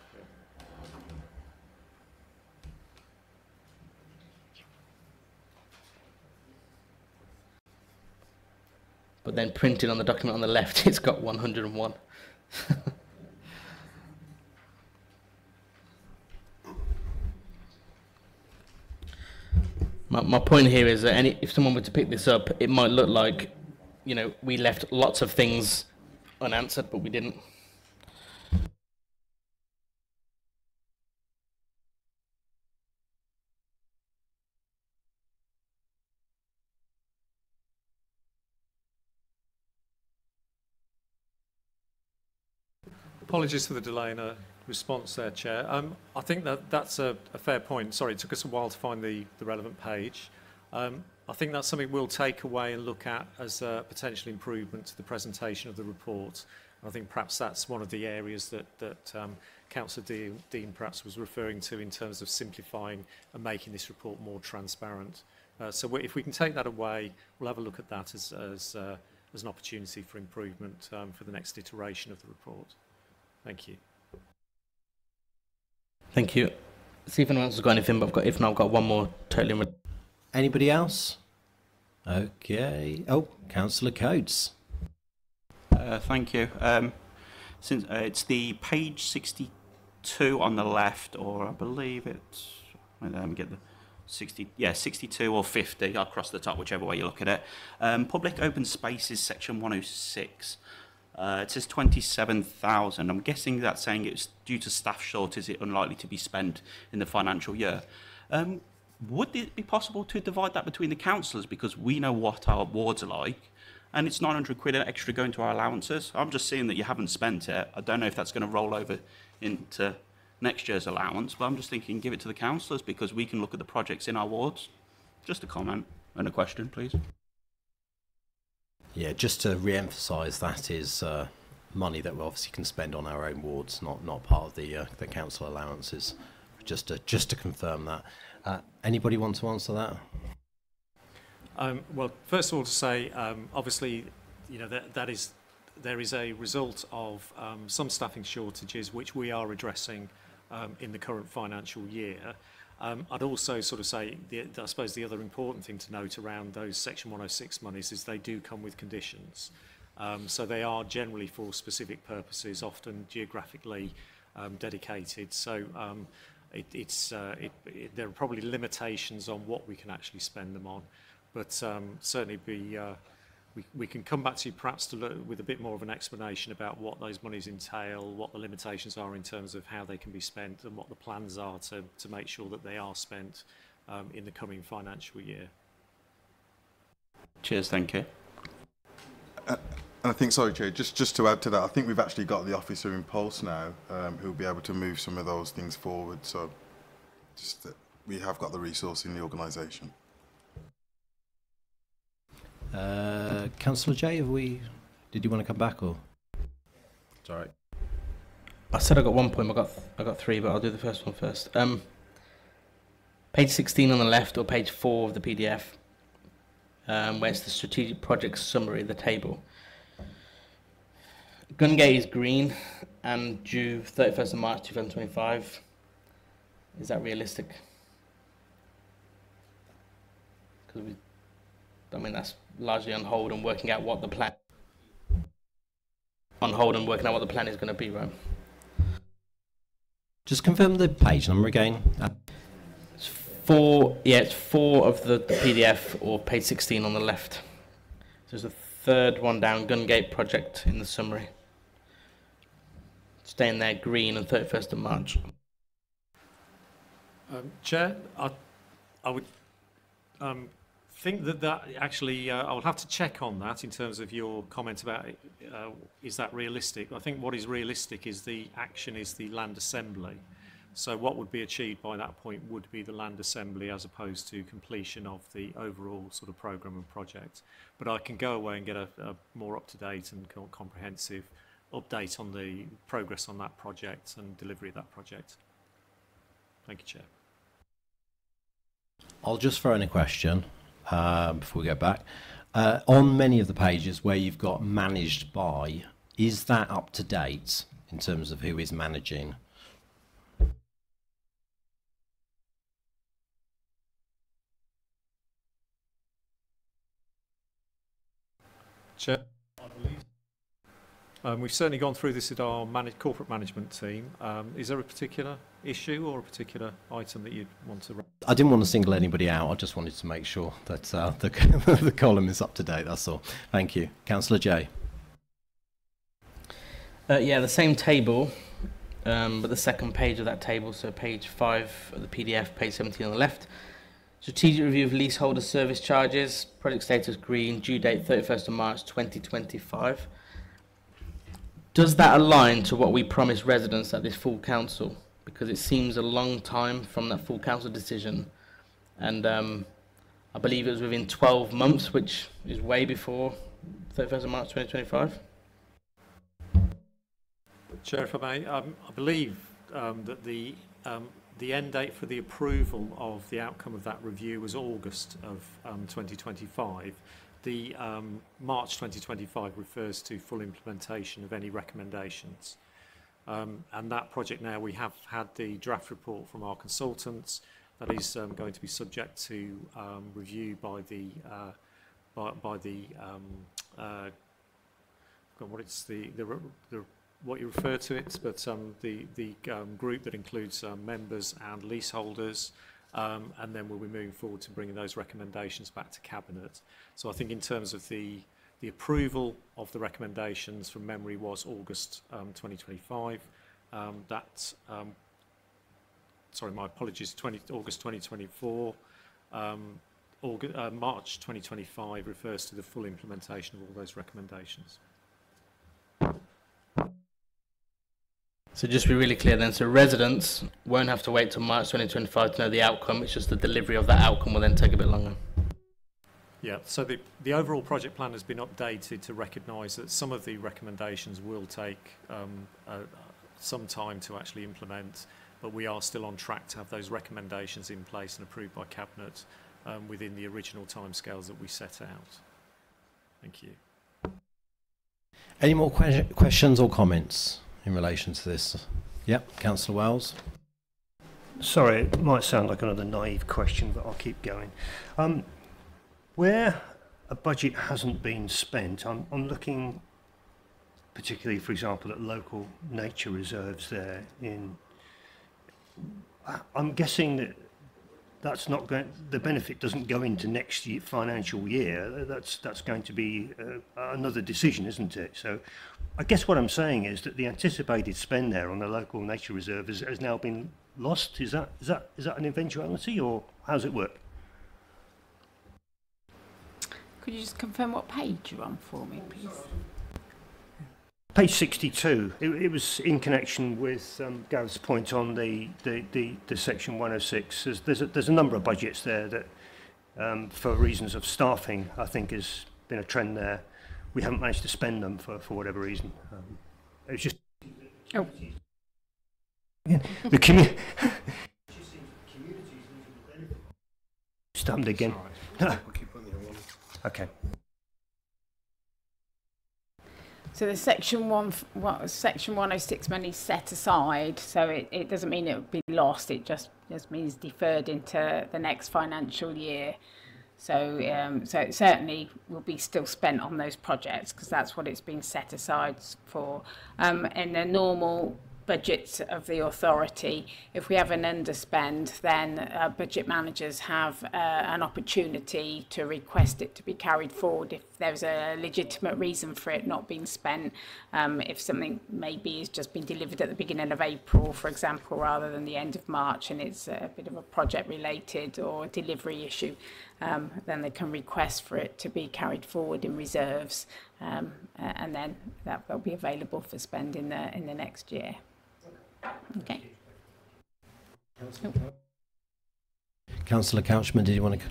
But then printed on the document on the left, it's got 101. my, my point here is that any, if someone were to pick this up, it might look like, you know, we left lots of things unanswered, but we didn't. Apologies for the delay in a response there, Chair. Um, I think that that's a, a fair point. Sorry, it took us a while to find the, the relevant page. Um, I think that's something we'll take away and look at as a potential improvement to the presentation of the report. I think perhaps that's one of the areas that, that um, Councillor Dean, Dean perhaps was referring to in terms of simplifying and making this report more transparent. Uh, so if we can take that away, we'll have a look at that as, as, uh, as an opportunity for improvement um, for the next iteration of the report. Thank you. Thank you. See if anyone else has got anything, but I've got, if not, I've got one more totally. Re- Anybody else? Okay. Oh, Councillor Coates. Uh, thank you. Um, since uh, it's the page 62 on the left, or I believe it's. Wait, let me get the 60. Yeah, 62 or 50 across the top, whichever way you look at it. Um, public open spaces, section 106. Uh, it says 27,000. I'm guessing that's saying it's due to staff shortage, it unlikely to be spent in the financial year. Um, would it be possible to divide that between the councillors because we know what our wards are like and it's 900 quid extra going to our allowances? I'm just seeing that you haven't spent it. I don't know if that's going to roll over into next year's allowance, but I'm just thinking give it to the councillors because we can look at the projects in our wards. Just a comment and a question, please. Yeah, just to re-emphasise, that is uh, money that we obviously can spend on our own wards, not not part of the uh, the council allowances. Just to just to confirm that. Uh, anybody want to answer that? Um, well, first of all, to say, um, obviously, you know that that is there is a result of um, some staffing shortages which we are addressing um, in the current financial year. Um, I'd also sort of say, the, I suppose the other important thing to note around those Section 106 monies is they do come with conditions. Um, so they are generally for specific purposes, often geographically um, dedicated. So um, it, it's, uh, it, it, there are probably limitations on what we can actually spend them on, but um, certainly be, uh, we, we can come back to you perhaps to look with a bit more of an explanation about what those monies entail, what the limitations are in terms of how they can be spent and what the plans are to, to make sure that they are spent um, in the coming financial year. Cheers, thank you. And I think, sorry, Chair, just, just to add to that, I think we've actually got the officer in Pulse now um, who'll be able to move some of those things forward. So just that we have got the resource in the organisation. Uh, Councillor Jay, have we? Did you want to come back or? It's all right. I said I got one point. I got I got three, but I'll do the first one first. Um, page 16 on the left, or page four of the PDF, um, where it's the strategic project summary, the table. Gungate is green and due 31st of March 2025. Is that realistic? Because we, I mean, that's largely on hold and working out what the plan. On hold and working out what the plan is going to be, right? Just confirm the page number again. Uh, It's four, yeah, it's four of the, the PDF or page 16 on the left. So there's the third one down, Gungate project in the summary. Staying there green on 31st of March. Um, Chair, I, I would um, think that that actually, uh, I'll have to check on that in terms of your comment about uh, is that realistic? I think what is realistic is the action is the land assembly. So what would be achieved by that point would be the land assembly as opposed to completion of the overall sort of programme and project. But I can go away and get a, a more up-to-date and comprehensive update on the progress on that project and delivery of that project. Thank you, Chair. I'll just throw in a question uh, before we go back. Uh, on many of the pages where you've got managed by, is that up to date in terms of who is managing? Chair. Um, we've certainly gone through this at our corporate management team. Um, is there a particular issue or a particular item that you'd want to? ra- I didn't want to single anybody out. I just wanted to make sure that uh, the, the column is up to date. That's all. Thank you, Councillor Jay. Uh, yeah, the same table, um, but the second page of that table, so page 5 of the PDF, page 17 on the left. Strategic review of leaseholder service charges, project status green, due date 31st of March 2025. Does that align to what we promised residents at this full council? Because it seems a long time from that full council decision. And um, I believe it was within 12 months, which is way before 31st of March 2025. Chair, if I may, um, I believe um, that the um, the end date for the approval of the outcome of that review was August of um, 2025. The um, March 2025 refers to full implementation of any recommendations. Um, and that project now, we have had the draft report from our consultants that is um, going to be subject to um, review by the what you refer to it, but um, the um, group that includes um, members and leaseholders, and then we'll be moving forward to bringing those recommendations back to cabinet. So I think in terms of the the approval of the recommendations from memory was August um, 2025. Um, that um, sorry, my apologies, 20, August 2024. Um, August, uh, March 2025 refers to the full implementation of all those recommendations. So just to be really clear then, so residents won't have to wait till March 2025 to know the outcome, it's just the delivery of that outcome will then take a bit longer. Yeah, so the, the overall project plan has been updated to recognise that some of the recommendations will take um, uh, some time to actually implement, but we are still on track to have those recommendations in place and approved by Cabinet um, within the original timescales that we set out. Thank you. Any more que- questions or comments in relation to this? Yep, Councillor Wells. Sorry, it might sound like another naive question, but I'll keep going. Um, where a budget hasn't been spent, I'm, I'm looking particularly, for example, at local nature reserves there in... I'm guessing that that's not going, the benefit doesn't go into next year, financial year. That's, that's going to be uh, another decision, isn't it? So I guess what I'm saying is that the anticipated spend there on the local nature reserve has, has now been lost. Is that, is, that, is that an eventuality or how does it work? Could you just confirm what page you're on for me, please? Page 62, it, it was in connection with um, Gareth's point on the, the, the, the section 106. There's, there's, a, there's a number of budgets there that, um, for reasons of staffing, I think has been a trend there. We haven't managed to spend them for, for whatever reason. Um, it was just... Oh. Yeah, the commu- Stumped again. okay. So the section one, what section 106 money set aside, so it, it doesn't mean it would be lost, it just, just means deferred into the next financial year. So, um, so it certainly will be still spent on those projects because that's what it's been set aside for. Um, in the normal budgets of the authority, if we have an underspend, then uh, budget managers have uh, an opportunity to request it to be carried forward if there's a legitimate reason for it not being spent. Um, if something maybe has just been delivered at the beginning of April, for example, rather than the end of March, and it's a bit of a project related or delivery issue, um, then they can request for it to be carried forward in reserves, um, and then that will be available for spend in the in the next year. Okay. Councillor Couchman, did you want to?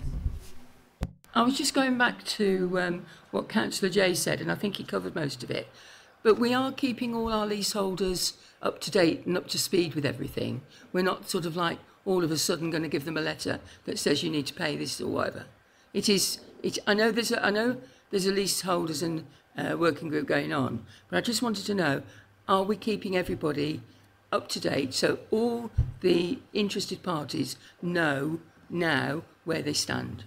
I was just going back to um, what Councillor Jay said, and I think he covered most of it. But we are keeping all our leaseholders up to date and up to speed with everything. We're not sort of like all of a sudden going to give them a letter that says you need to pay this or whatever. It is. It, I know there's. A, I know there's a leaseholders and uh, working group going on, but I just wanted to know: Are we keeping everybody up to date so all the interested parties know now where they stand?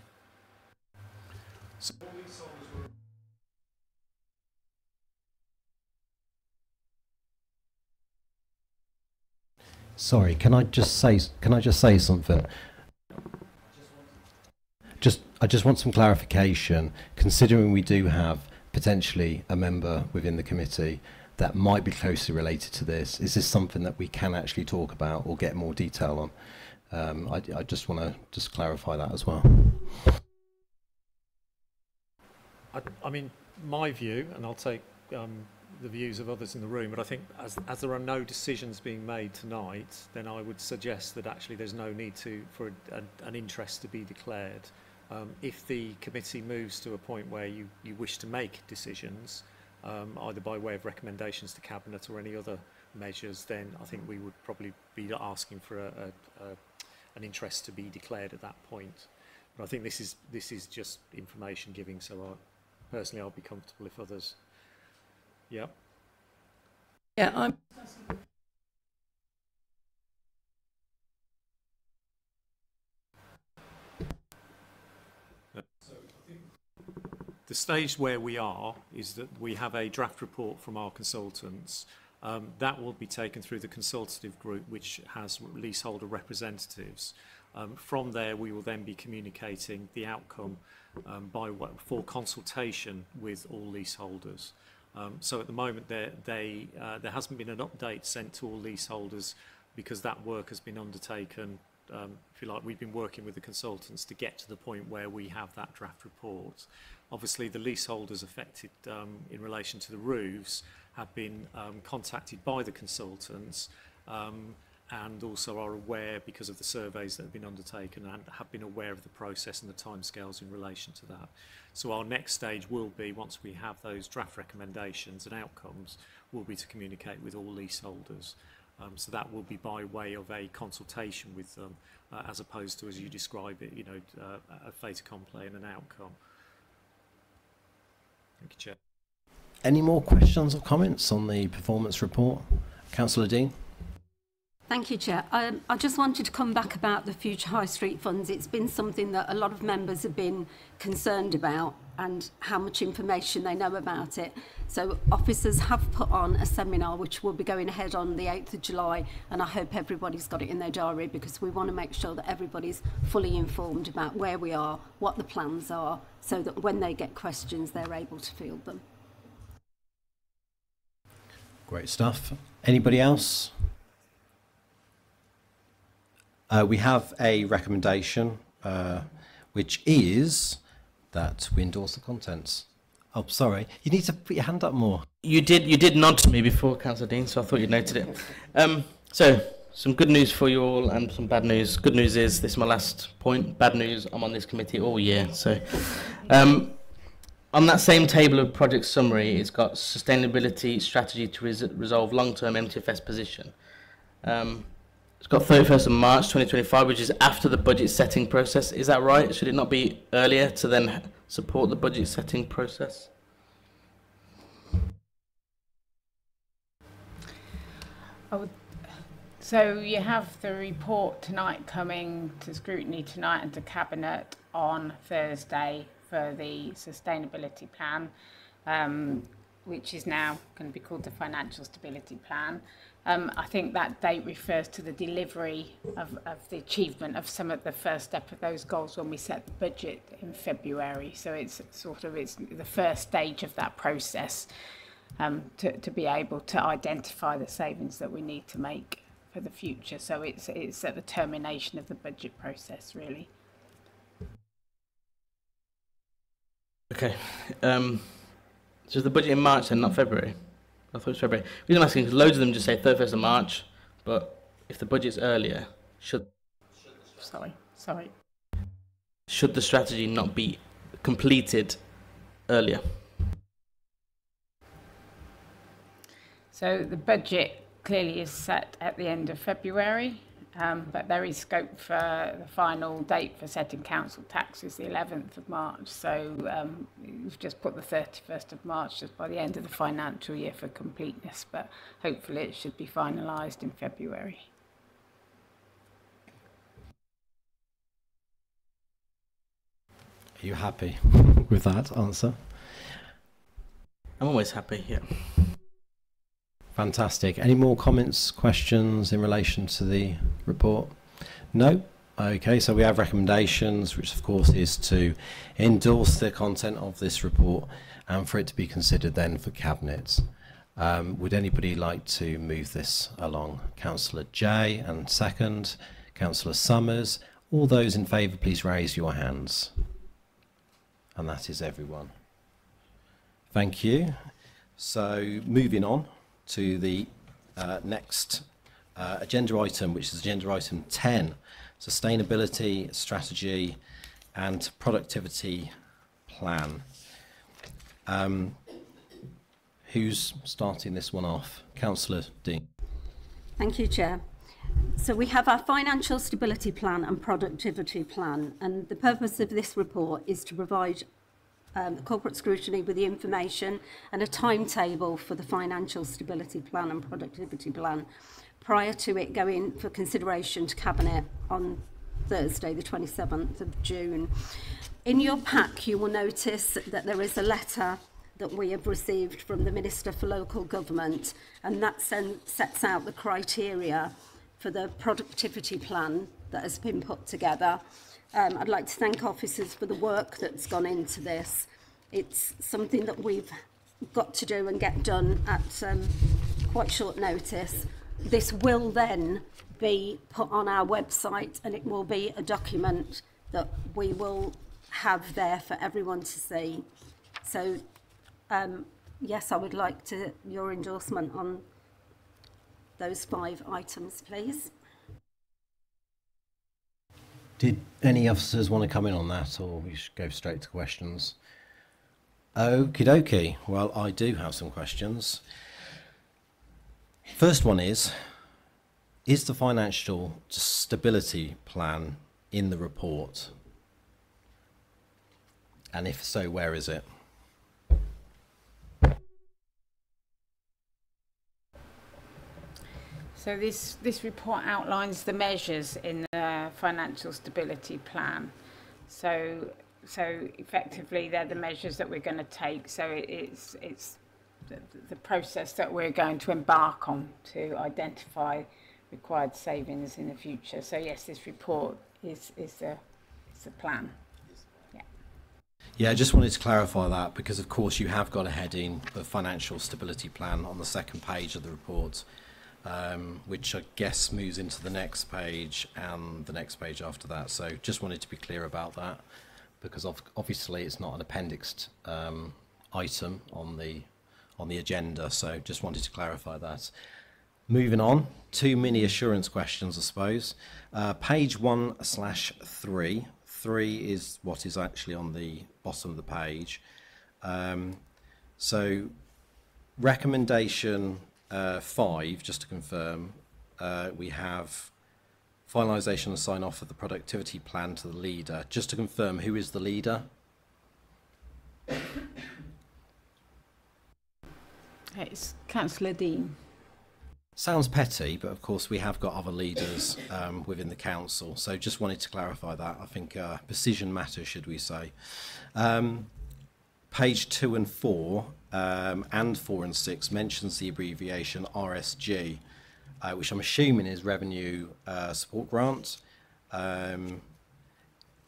Sorry, can I just say can I just say something? I just want some clarification. Considering we do have potentially a member within the committee that might be closely related to this, is this something that we can actually talk about or get more detail on? Um, I, I just want to just clarify that as well. I, I mean, my view, and I'll take um, the views of others in the room, but I think as, as there are no decisions being made tonight, then I would suggest that actually there's no need to for a, a, an interest to be declared. Um, if the committee moves to a point where you, you wish to make decisions, um, either by way of recommendations to cabinet or any other measures, then I think we would probably be asking for a, a, a, an interest to be declared at that point. But I think this is this is just information giving, so I, personally I'll be comfortable if others. Yeah. Yeah, I'm. The stage where we are is that we have a draft report from our consultants. Um, that will be taken through the consultative group, which has leaseholder representatives. Um, from there, we will then be communicating the outcome um, by for consultation with all leaseholders. Um, so at the moment, there, they, uh, there hasn't been an update sent to all leaseholders because that work has been undertaken. Um, if you like, we've been working with the consultants to get to the point where we have that draft report. Obviously, the leaseholders affected um, in relation to the roofs have been um, contacted by the consultants um, and also are aware because of the surveys that have been undertaken and have been aware of the process and the timescales in relation to that. So our next stage will be, once we have those draft recommendations and outcomes, will be to communicate with all leaseholders. Um, so that will be by way of a consultation with them, uh, as opposed to, as you describe it, you know, uh, a fait accompli and an outcome. Thank you, Chair. Any more questions or comments on the performance report? Councillor Dean? Thank you, Chair. I just wanted to come back about the future high street funds. It's been something that a lot of members have been concerned about. and how much information they know about it. So officers have put on a seminar which will be going ahead on the 8th of July and I hope everybody's got it in their diary because we want to make sure that everybody's fully informed about where we are, what the plans are, so that when they get questions they're able to field them. Great stuff. Anybody else? Uh, we have a recommendation, uh, which is that we endorse the contents. Oh, sorry. You need to put your hand up more. You did you did nod to me before, Councillor Dean, so I thought you noted it. Um, so, some good news for you all and some bad news. Good news is, this is my last point. Bad news, I'm on this committee all year. So, um, on that same table of project summary, it's got sustainability strategy to res- resolve long-term MTFS position. Um, it's got 31st of March 2025, which is after the budget setting process. Is that right? Should it not be earlier to then support the budget setting process? So you have the report tonight coming to scrutiny tonight and to cabinet on Thursday for the sustainability plan, um, which is now going to be called the financial stability plan. Um, I think that date refers to the delivery of, of the achievement of some of the first step of those goals when we set the budget in February. So it's sort of it's the first stage of that process um, to, to be able to identify the savings that we need to make for the future. So it's it's at the termination of the budget process really. Okay. Um, so the budget in March and not February? I thought it was February. The reason I'm asking is loads of them just say 31st of March, but if the budget's earlier, should Sorry, sorry. should the strategy not be completed earlier? So the budget clearly is set at the end of February, um, but there is scope for the final date for setting council taxes, the 11th of March. So um, we've just put the 31st of March just by the end of the financial year for completeness, but hopefully it should be finalised in February. Are you happy with that answer? I'm always happy, yeah. Fantastic. Any more comments, questions in relation to the report? No? Okay, so we have recommendations, which of course is to endorse the content of this report and for it to be considered then for Cabinet. Um, would anybody like to move this along? Councillor Jay and second, Councillor Summers. All those in favour, please raise your hands. And that is everyone. Thank you. So moving on to the uh, next uh, agenda item, which is agenda item 10, sustainability strategy and productivity plan. Um, who's starting this one off? Councillor Dean. Thank you, Chair. So we have our financial stability plan and productivity plan, and the purpose of this report is to provide um, corporate scrutiny with the information and a timetable for the financial stability plan and productivity plan prior to it going for consideration to Cabinet on Thursday, the 27th of June. In your pack, you will notice that there is a letter that we have received from the Minister for Local Government, and that sets out the criteria for the productivity plan that has been put together. Um, I'd like to thank officers for the work that's gone into this. It's something that we've got to do and get done at um, quite short notice. This will then be put on our website and it will be a document that we will have there for everyone to see. So, um, yes, I would like to your endorsement on those five items, please. Did any officers want to come in on that, or we should go straight to questions? Okie dokie. Well, I do have some questions. First one is Is the financial stability plan in the report? And if so, where is it? So this, this report outlines the measures in the financial stability plan. So so effectively, they're the measures that we're going to take. So it, it's it's the, the process that we're going to embark on to identify required savings in the future. So yes, this report is is the is the plan. Yeah, I just wanted to clarify that because, of course, you have got a heading, the financial stability plan, on the second page of the report, um, which I guess moves into the next page and the next page after that. So just wanted to be clear about that because obviously it's not an appendixed um, item on the on the agenda. So just wanted to clarify that. Moving on, two mini assurance questions, I suppose. Uh, page one slash three. Three is what is actually on the bottom of the page. Um, so, recommendation uh, five, just to confirm, uh, we have finalisation and sign off of the productivity plan to the leader. Just to confirm, who is the leader? It's Councillor Dean. Sounds petty, but of course we have got other leaders um, within the council. So just wanted to clarify that. I think uh, precision matters, should we say. Um, page two and four, um, and four and six mentions the abbreviation RSG, uh, which I'm assuming is Revenue uh, Support Grant. Um,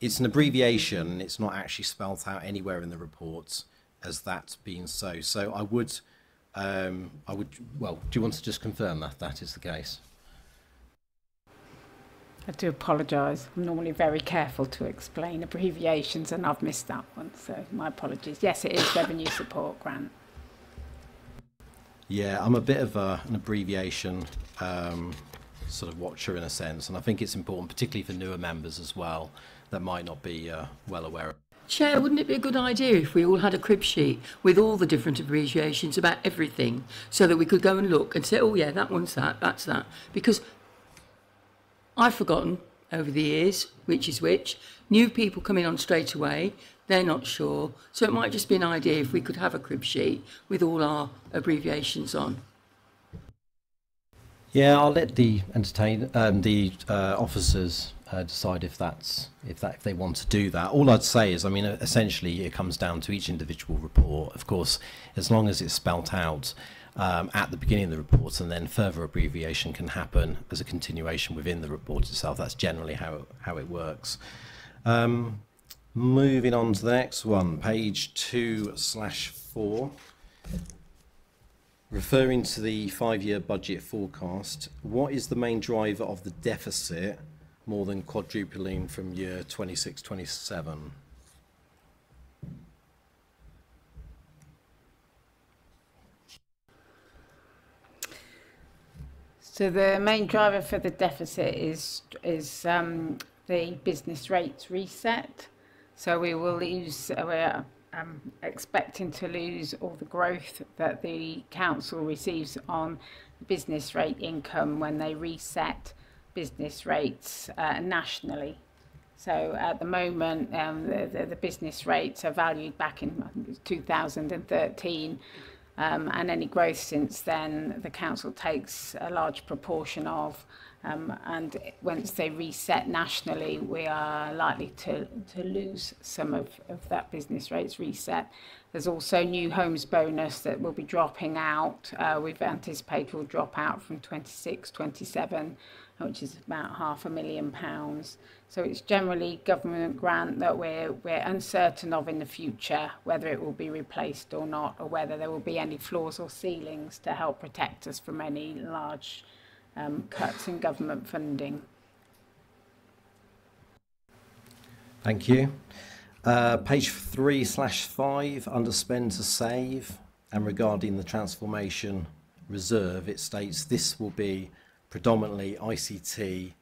it's an abbreviation. It's not actually spelt out anywhere in the report as that being so. So I would um, I would, well, do you want to just confirm that that is the case? I do apologise. I'm normally very careful to explain abbreviations and I've missed that one, so my apologies. Yes, it is Revenue Support Grant. Yeah, I'm a bit of a, an abbreviation um, sort of watcher in a sense, and I think it's important, particularly for newer members as well, that might not be uh, well aware of Chair, wouldn't it be a good idea if we all had a crib sheet with all the different abbreviations about everything so that we could go and look and say, oh, yeah, that one's that, that's that? Because I've forgotten over the years which is which. New people coming on straight away, they're not sure. So it might just be an idea if we could have a crib sheet with all our abbreviations on. Yeah, I'll let the entertain um, the uh, officers uh, decide if that's if that if they want to do that. All I'd say is, I mean, essentially, it comes down to each individual report. Of course, as long as it's spelt out um, at the beginning of the report, and then further abbreviation can happen as a continuation within the report itself. That's generally how how it works. Um, moving on to the next one, page two slash four. Referring to the five-year budget forecast, what is the main driver of the deficit more than quadrupling from year 26 So the main driver for the deficit is is um, the business rates reset. So we will lose. We're um, expecting to lose all the growth that the council receives on business rate income when they reset business rates uh, nationally. So at the moment, um, the, the, the business rates are valued back in 2013, um, and any growth since then, the council takes a large proportion of. Um, and once they reset nationally, we are likely to, to lose some of, of that business rates reset. There's also new homes bonus that will be dropping out. Uh, we've anticipated will drop out from 26, 27 which is about half a million pounds. So it's generally government grant that we're, we're uncertain of in the future, whether it will be replaced or not, or whether there will be any floors or ceilings to help protect us from any large um, cuts in government funding. Thank you. Uh, page three slash five, under spend to save, and regarding the transformation reserve, it states this will be predominantly ICT,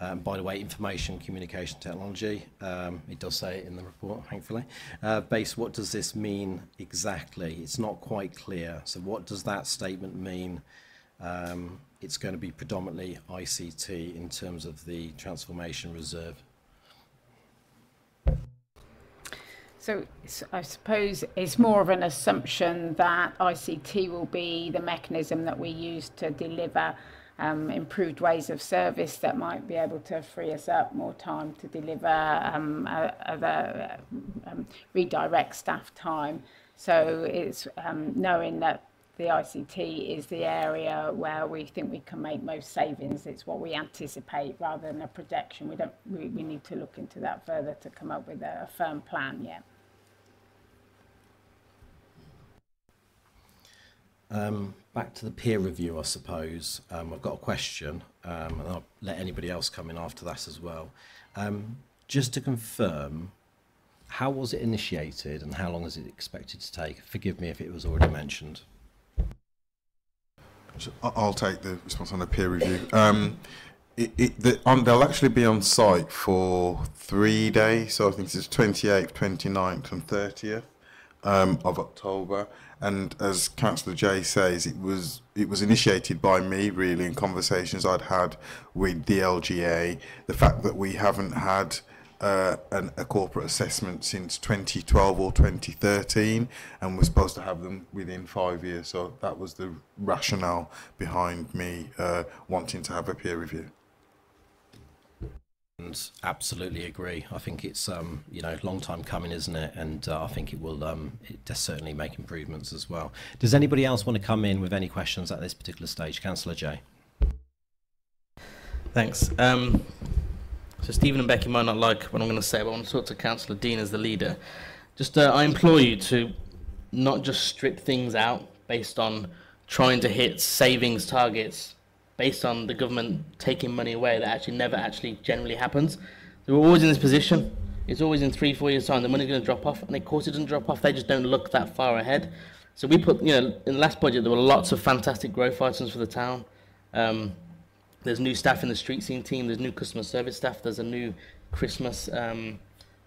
um, by the way, information communication technology. Um, it does say it in the report, thankfully. Uh, base, what does this mean exactly? It's not quite clear. So what does that statement mean? Um, it's going to be predominantly ICT in terms of the transformation reserve. So I suppose it's more of an assumption that ICT will be the mechanism that we use to deliver um, improved ways of service that might be able to free us up more time to deliver um, other um, redirect staff time. So it's um, knowing that the ICT is the area where we think we can make most savings. It's what we anticipate rather than a projection. We don't. We, we need to look into that further to come up with a, a firm plan yet. Um, back to the peer review, I suppose. Um, I've got a question, um, and I'll let anybody else come in after that as well. Um, just to confirm, how was it initiated and how long is it expected to take? Forgive me if it was already mentioned. So I'll take the response on the peer review. Um, it, it, the, on, they'll actually be on site for three days, so I think it's 28th, 29th and 30th um, of October. And as Councillor Jay says, it was it was initiated by me really in conversations I'd had with the LGA. The fact that we haven't had uh, an, a corporate assessment since 2012 or 2013, and we're supposed to have them within five years. So that was the rationale behind me uh, wanting to have a peer review. And absolutely agree. I think it's um, you know long time coming, isn't it? And uh, I think it will um, it certainly make improvements as well. Does anybody else want to come in with any questions at this particular stage, Councillor Jay? Thanks. Um, so Stephen and Becky might not like what I'm going to say, but I want to talk to Councillor Dean as the leader. Just, uh, I implore you to not just strip things out based on trying to hit savings targets based on the government taking money away that actually never actually generally happens. We're always in this position. It's always in three, four years' time, the money's going to drop off, and of course it doesn't drop off. They just don't look that far ahead. So we put, you know, in the last budget there were lots of fantastic growth items for the town. Um, there's new staff in the street scene team. There's new customer service staff. There's a new Christmas um,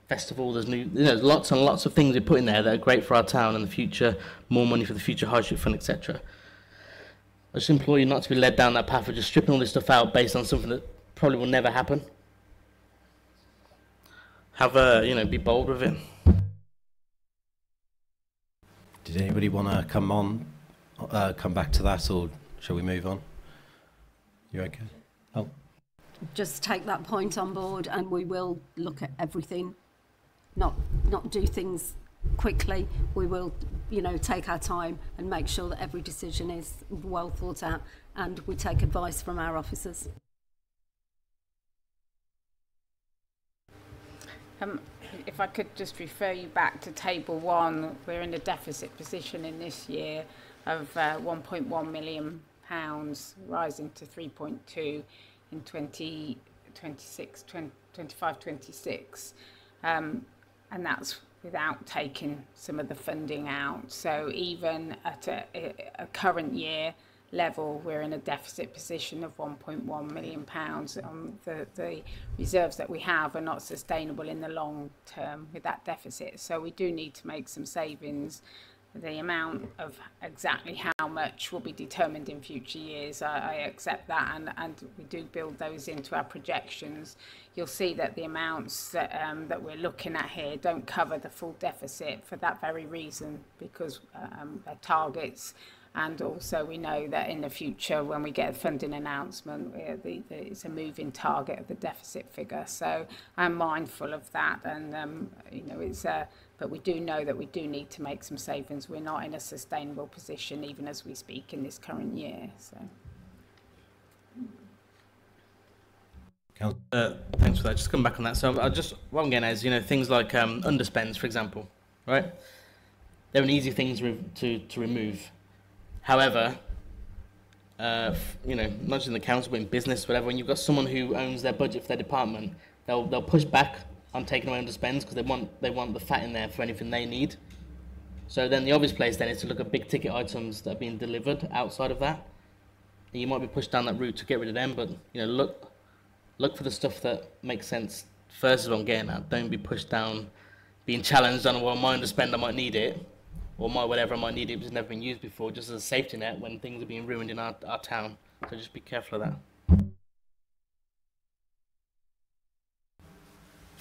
festival. There's new, you know, there's lots and lots of things we put in there that are great for our town and the future. More money for the future hardship fund, etc. I just implore you not to be led down that path of just stripping all this stuff out based on something that probably will never happen. Have a, you know, be bold with it. Did anybody want to come on, uh, come back to that, or shall we move on? You okay? Oh, Just take that point on board and we will look at everything. Not, not do things quickly. We will, you know, take our time and make sure that every decision is well thought out and we take advice from our officers. Um, if I could just refer you back to table one, we're in a deficit position in this year of uh, 1.1 million pounds, rising to 3.2 in 2026, 20, 25, 26. Um, and that's without taking some of the funding out. So even at a, a, current year level, we're in a deficit position of 1.1 million pounds. Um, the, the reserves that we have are not sustainable in the long term with that deficit. So we do need to make some savings. The amount of exactly how much will be determined in future years. I, I accept that, and, and we do build those into our projections. You'll see that the amounts that, um, that we're looking at here don't cover the full deficit for that very reason, because um, they're targets and also we know that in the future when we get a funding announcement the, the, it's a moving target of the deficit figure so I'm mindful of that and um, you know it's uh, but we do know that we do need to make some savings we're not in a sustainable position even as we speak in this current year so Uh, thanks for that. Just come back on that. So I just what I'm getting at is you know things like um, underspends, for example, right? They're an easy thing to to, to remove. However, uh, you know, not just in the council but in business, whatever. When you've got someone who owns their budget for their department, they'll they'll push back on taking away underspends because they want they want the fat in there for anything they need. So then the obvious place then is to look at big ticket items that are being delivered outside of that. And you might be pushed down that route to get rid of them, but you know, look look for the stuff that makes sense first is what I'm getting at. Don't be pushed down being challenged on well my underspend I might need it or my whatever I might need it it's never been used before just as a safety net when things are being ruined in our, our town. So just be careful of that.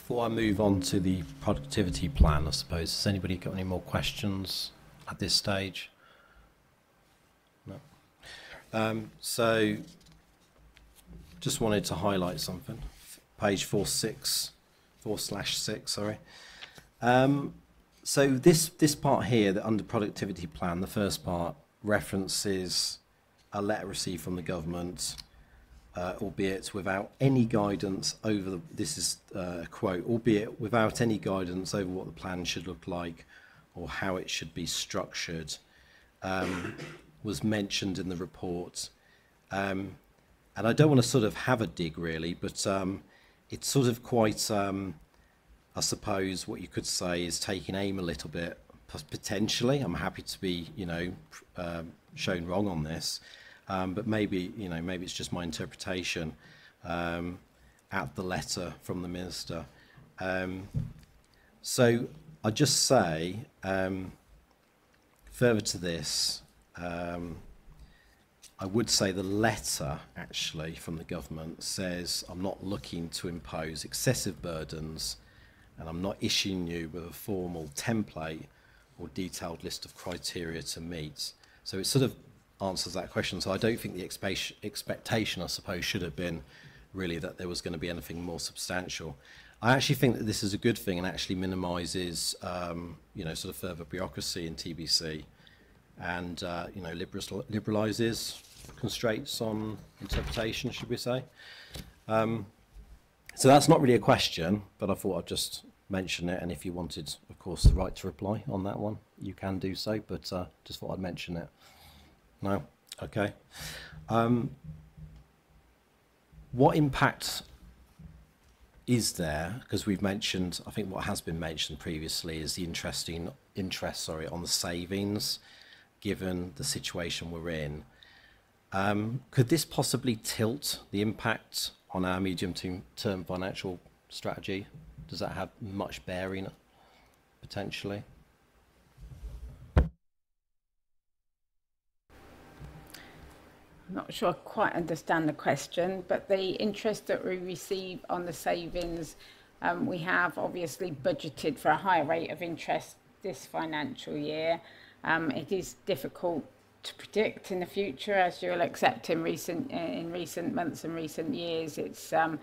Before I move on to the productivity plan, I suppose, has anybody got any more questions at this stage? No. Um, so just wanted to highlight something. Page four six, four slash six, sorry. Um, so this this part here, that under productivity plan, the first part references a letter received from the government, uh, albeit without any guidance over the. This is uh, a quote, albeit without any guidance over what the plan should look like, or how it should be structured, um, was mentioned in the report. Um, and I don't want to sort of have a dig really, but um, it's sort of quite, um, I suppose, what you could say is taking aim a little bit. Potentially, I'm happy to be, you know, um shown wrong on this, um, but maybe, you know, maybe it's just my interpretation um, at the letter from the minister. Um, so I just say, um, further to this. Um, I would say the letter actually from the government says I'm not looking to impose excessive burdens and I'm not issuing you with a formal template or detailed list of criteria to meet. So it sort of answers that question. So I don't think the expectation, I suppose, should have been really that there was going to be anything more substantial. I actually think that this is a good thing and actually minimises, um, you know, sort of further bureaucracy in TBC and uh, you know liberalises constraints on interpretation, should we say? Um, so that's not really a question, but I thought I'd just mention it. And if you wanted, of course, the right to reply on that one, you can do so. But uh, just thought I'd mention it. No, okay. Um, what impact is there? Because we've mentioned, I think what has been mentioned previously is the interesting interest, sorry, on the savings given the situation we're in. Um, could this possibly tilt the impact on our medium-term financial strategy? Does that have much bearing potentially? I'm not sure I quite understand the question, but the interest that we receive on the savings, um, we have obviously budgeted for a higher rate of interest this financial year. Um, it is difficult to predict in the future, as you'll accept in recent in recent months and recent years. It's um,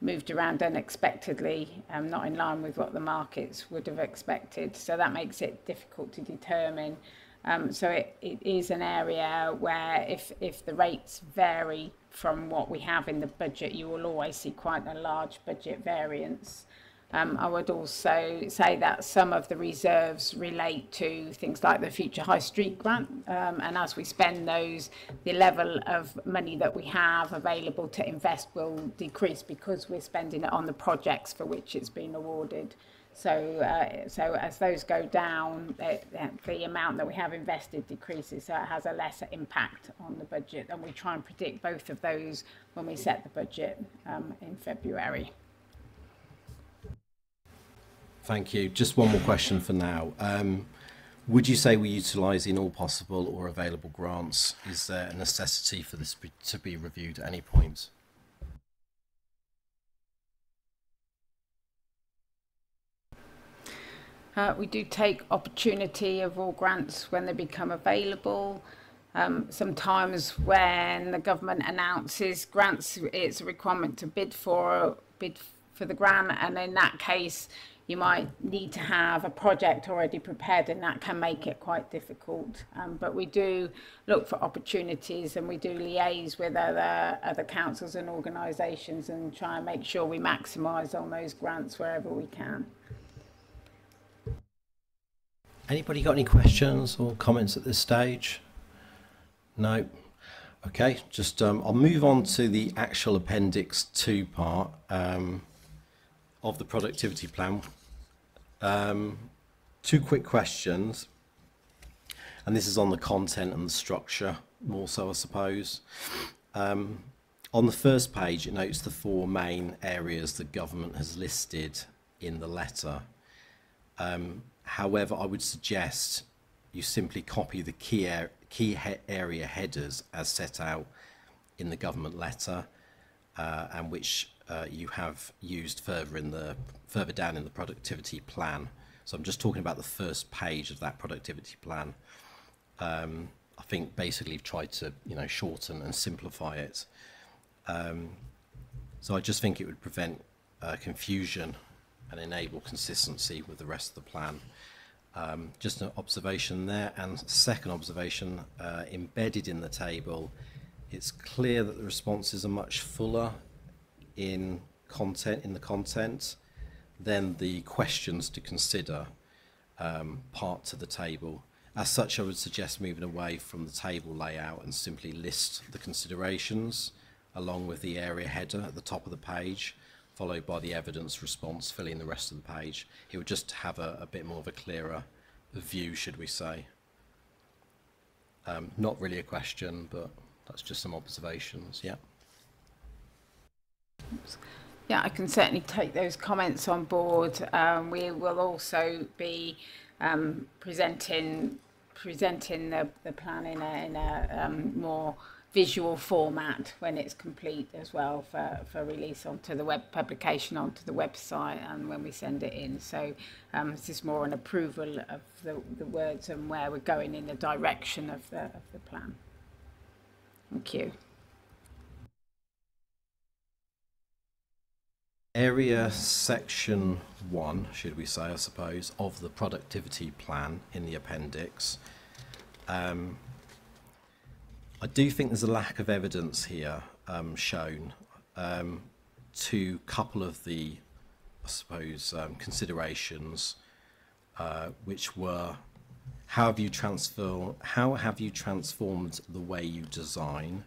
moved around unexpectedly, um, not in line with what the markets would have expected. So that makes it difficult to determine. Um, so it, it is an area where if, if the rates vary from what we have in the budget, you will always see quite a large budget variance. Um, I would also say that some of the reserves relate to things like the Future High Street grant, um, and as we spend those, the level of money that we have available to invest will decrease because we're spending it on the projects for which it's been awarded. So, uh, so as those go down, the, the amount that we have invested decreases, so it has a lesser impact on the budget, and we try and predict both of those when we set the budget um, in February. Thank you. Just one more question for now. Um, would you say we're utilising all possible or available grants? Is there a necessity for this to be reviewed at any point? Uh, we do take opportunity of all grants when they become available. Um, sometimes when the government announces grants, it's a requirement to bid for bid for the grant, and in that case, you might need to have a project already prepared, and that can make it quite difficult. Um, but we do look for opportunities, and we do liaise with other other councils and organisations, and try and make sure we maximise on those grants wherever we can. Anybody got any questions or comments at this stage? No. Okay, just um, I'll move on to the actual Appendix 2 part um, of the productivity plan. Um, two quick questions, and this is on the content and the structure more so, I suppose. Um, on the first page, it notes the four main areas the government has listed in the letter. Um, however, I would suggest you simply copy the key, key area headers as set out in the government letter uh, and which uh, you have used further in the further down in the productivity plan. So I'm just talking about the first page of that productivity plan. Um, I think basically you've tried to you know shorten and simplify it. Um, So I just think it would prevent uh, confusion and enable consistency with the rest of the plan. Um, just an observation there. And second observation, uh, embedded in the table, it's clear that the responses are much fuller in content, in the content, than the questions to consider um, part to the table. As such, I would suggest moving away from the table layout and simply list the considerations along with the area header at the top of the page, followed by the evidence response filling the rest of the page. It would just have a, a bit more of a clearer view, should we say. Um, not really a question, but that's just some observations, yeah. Yeah, I can certainly take those comments on board. Um, we will also be um, presenting presenting the, the plan in a, in a um, more visual format when it's complete as well for, for release onto the web publication onto the website and when we send it in. So um, this is more an approval of the, the words and where we're going in the direction of the, of the plan. Thank you. area section one, should we say, I suppose, of the productivity plan in the appendix. Um, I do think there's a lack of evidence here um, shown um, to couple of the, I suppose, um, considerations, uh, which were how have you transfer, how have you transformed the way you design,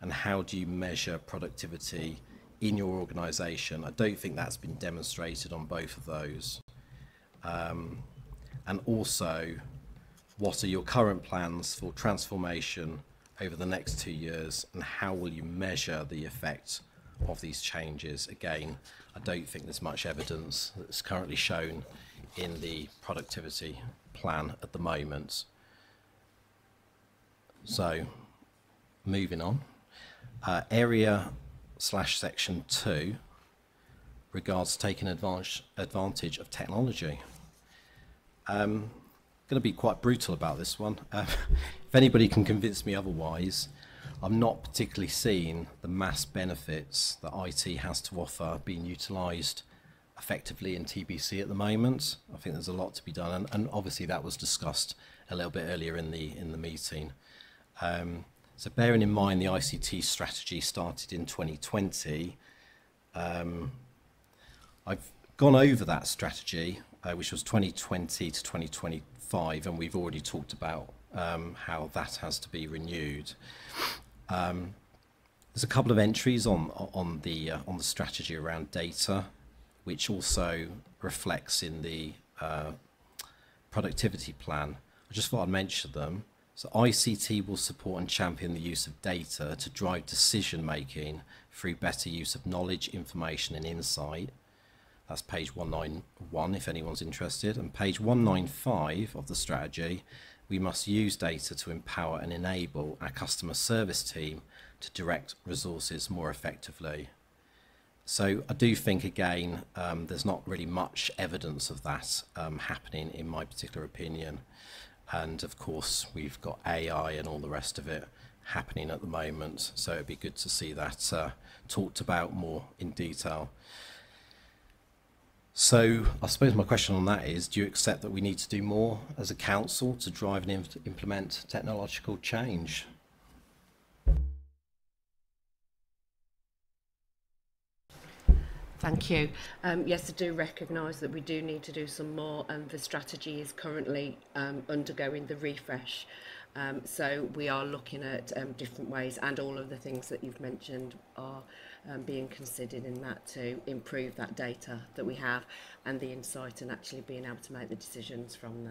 and how do you measure productivity in your organisation. I don't think that's been demonstrated on both of those. Um, and also, what are your current plans for transformation over the next two years, and how will you measure the effect of these changes? Again, I don't think there's much evidence that's currently shown in the productivity plan at the moment. So, moving on. Uh, area slash section 2 regards taking advantage, advantage of technology. Um, going to be quite brutal about this one. Uh, if anybody can convince me otherwise, I'm not particularly seeing the mass benefits that IT has to offer being utilised effectively in TBC at the moment. I think there's a lot to be done, and, and obviously that was discussed a little bit earlier in the in the meeting. Um, so bearing in mind the ICT strategy started in 2020, um, I've gone over that strategy, uh, which was 2020 to 2025, and we've already talked about um, how that has to be renewed. Um, there's a couple of entries on on the uh, on the strategy around data, which also reflects in the uh, productivity plan. I just thought I'd mention them. So ICT will support and champion the use of data to drive decision making through better use of knowledge, information and insight. That's page 191 if anyone's interested. And page 195 of the strategy, we must use data to empower and enable our customer service team to direct resources more effectively. So I do think, again, um, there's not really much evidence of that um, happening in my particular opinion. And of course, we've got AI and all the rest of it happening at the moment. So it'd be good to see that uh, talked about more in detail. So I suppose my question on that is, do you accept that we need to do more as a council to drive and imp implement technological change? Thank you. Um, yes, I do recognise that we do need to do some more and the strategy is currently um, undergoing the refresh. Um, so we are looking at um, different ways and all of the things that you've mentioned are um, being considered in that to improve that data that we have and the insight and actually being able to make the decisions from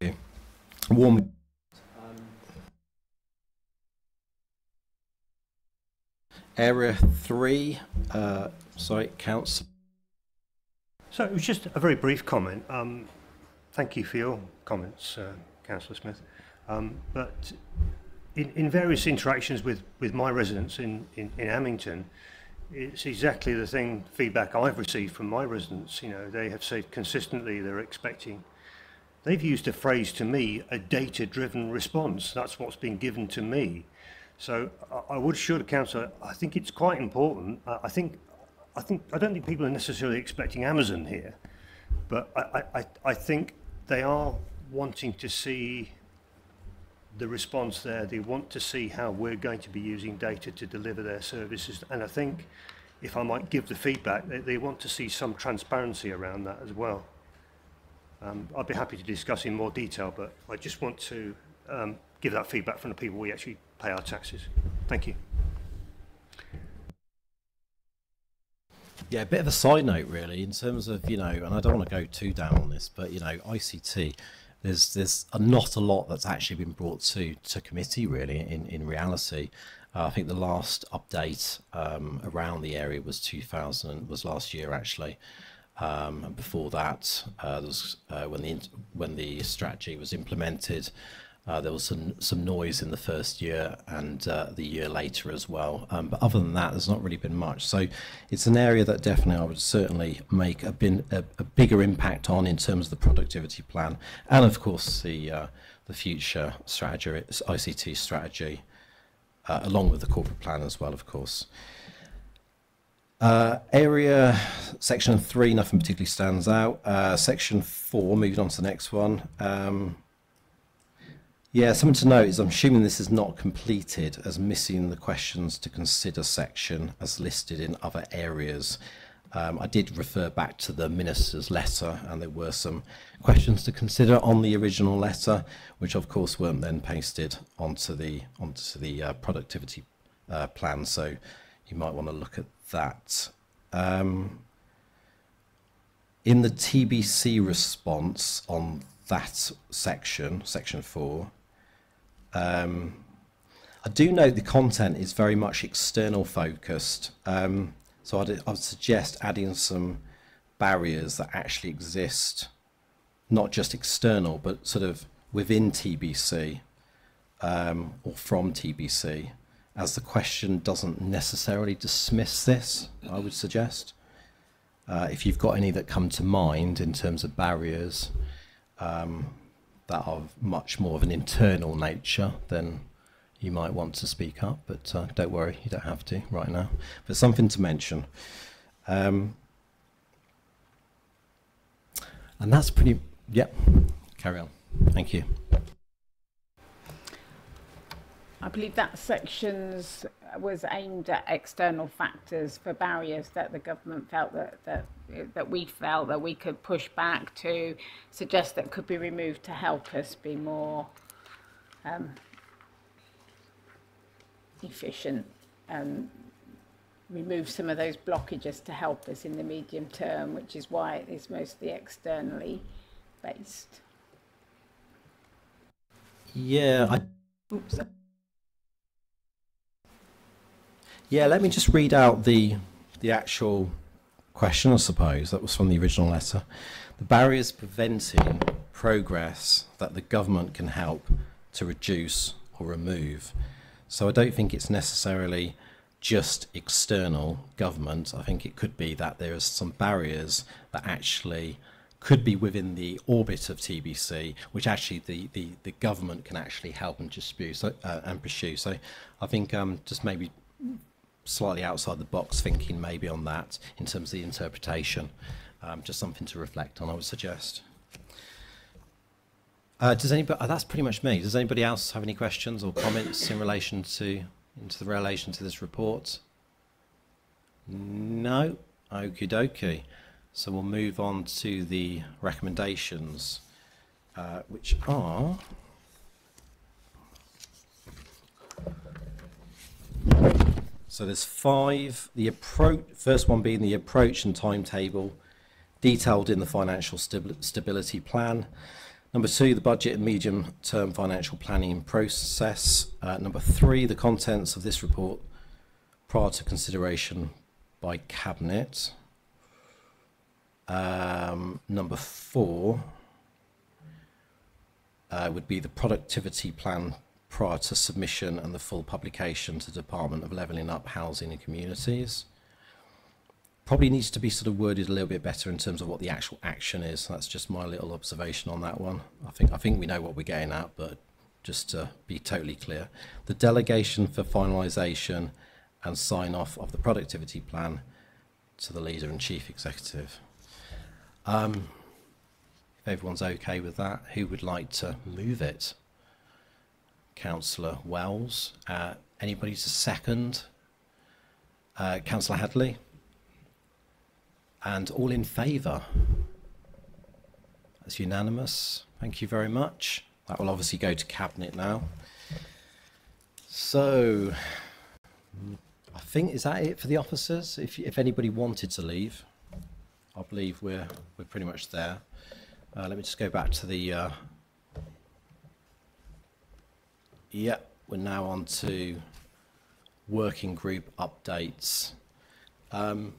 there. Warm Area three, uh, sorry, council. So it was just a very brief comment. Um, thank you for your comments, uh, Councillor Smith. Um, but in, in various interactions with, with my residents in, in, in Amington, it's exactly the thing, feedback I've received from my residents. You know, they have said consistently they're expecting, they've used a phrase to me, a data-driven response. That's what's been given to me. So I, I would assure the council, I think it's quite important. I, I think, I think, I don't think people are necessarily expecting Amazon here, but I, I, I- think they are wanting to see the response there. They want to see how we're going to be using data to deliver their services. And I think, if I might give the feedback, they, they want to see some transparency around that as well. Um, I'd be happy to discuss in more detail, but I just want to um, give that feedback from the people we actually pay our taxes. Thank you. Yeah, a bit of a side note, really, in terms of you know, and I don't want to go too down on this, but you know, ICT, there's there's not a lot that's actually been brought to to committee, really. In in reality, uh, I think the last update um, around the area was 2000 was last year actually. Um, and before that, uh, was uh, when the when the strategy was implemented. Uh, there was some some noise in the first year and uh, the year later as well. Um, but other than that, there's not really been much. So it's an area that definitely I would certainly make a, bin, a, a bigger impact on in terms of the productivity plan and of course the uh, the future strategy, ICT strategy, uh, along with the corporate plan as well, of course. Uh, area section three, nothing particularly stands out. Uh, section four, moving on to the next one. Um, yeah, something to note is I'm assuming this is not completed as missing the questions to consider section as listed in other areas. Um, I did refer back to the minister's letter and there were some questions to consider on the original letter, which of course weren't then pasted onto the, onto the uh, productivity uh, plan. So you might want to look at that. Um, in the TBC response on that section, section four, um, I do note the content is very much external focused. Um, so I'd, I would suggest adding some barriers that actually exist, not just external, but sort of within TBC um, or from TBC, as the question doesn't necessarily dismiss this, I would suggest. Uh, if you've got any that come to mind in terms of barriers, um, that are much more of an internal nature, then you might want to speak up. But uh, don't worry, you don't have to right now. But something to mention. Um, and that's pretty. Yep. Carry on. Thank you. I believe that sections was aimed at external factors for barriers that the government felt that, that that we felt that we could push back to suggest that could be removed to help us be more um, efficient and remove some of those blockages to help us in the medium term, which is why it is mostly externally based. Yeah, I, Oops. yeah. Let me just read out the the actual question, I suppose, that was from the original letter. The barriers preventing progress that the government can help to reduce or remove. So I don't think it's necessarily just external government. I think it could be that there are some barriers that actually could be within the orbit of TBC, which actually the, the, the government can actually help and dispute uh, and pursue. So I think um, just maybe slightly outside the box thinking maybe on that in terms of the interpretation. Um, just something to reflect on, I would suggest. Uh, does anybody? Oh, that's pretty much me. Does anybody else have any questions or comments in relation to into the relation to this report? No. Okie dokie. So we'll move on to the recommendations, uh, which are. So there's five. The approach, first one being the approach and timetable, detailed in the financial stability plan. Number two, the budget and medium-term financial planning process. Uh, number three, the contents of this report prior to consideration by cabinet. Um, number four uh, would be the productivity plan prior to submission and the full publication to the Department of Levelling Up Housing and Communities. Probably needs to be sort of worded a little bit better in terms of what the actual action is. That's just my little observation on that one. I think I think we know what we're getting at, but just to be totally clear. The delegation for finalisation and sign off of the productivity plan to the leader and chief executive. Um, if everyone's okay with that, who would like to move it? Councillor Wells. Uh, anybody to second? Uh, Councillor Hadley? And all in favour? That's unanimous. Thank you very much. That will obviously go to Cabinet now. So, I think, is that it for the officers? If, if anybody wanted to leave, I believe we're, we're pretty much there. Uh, let me just go back to the... Uh, yeah, we're now on to working group updates. Um,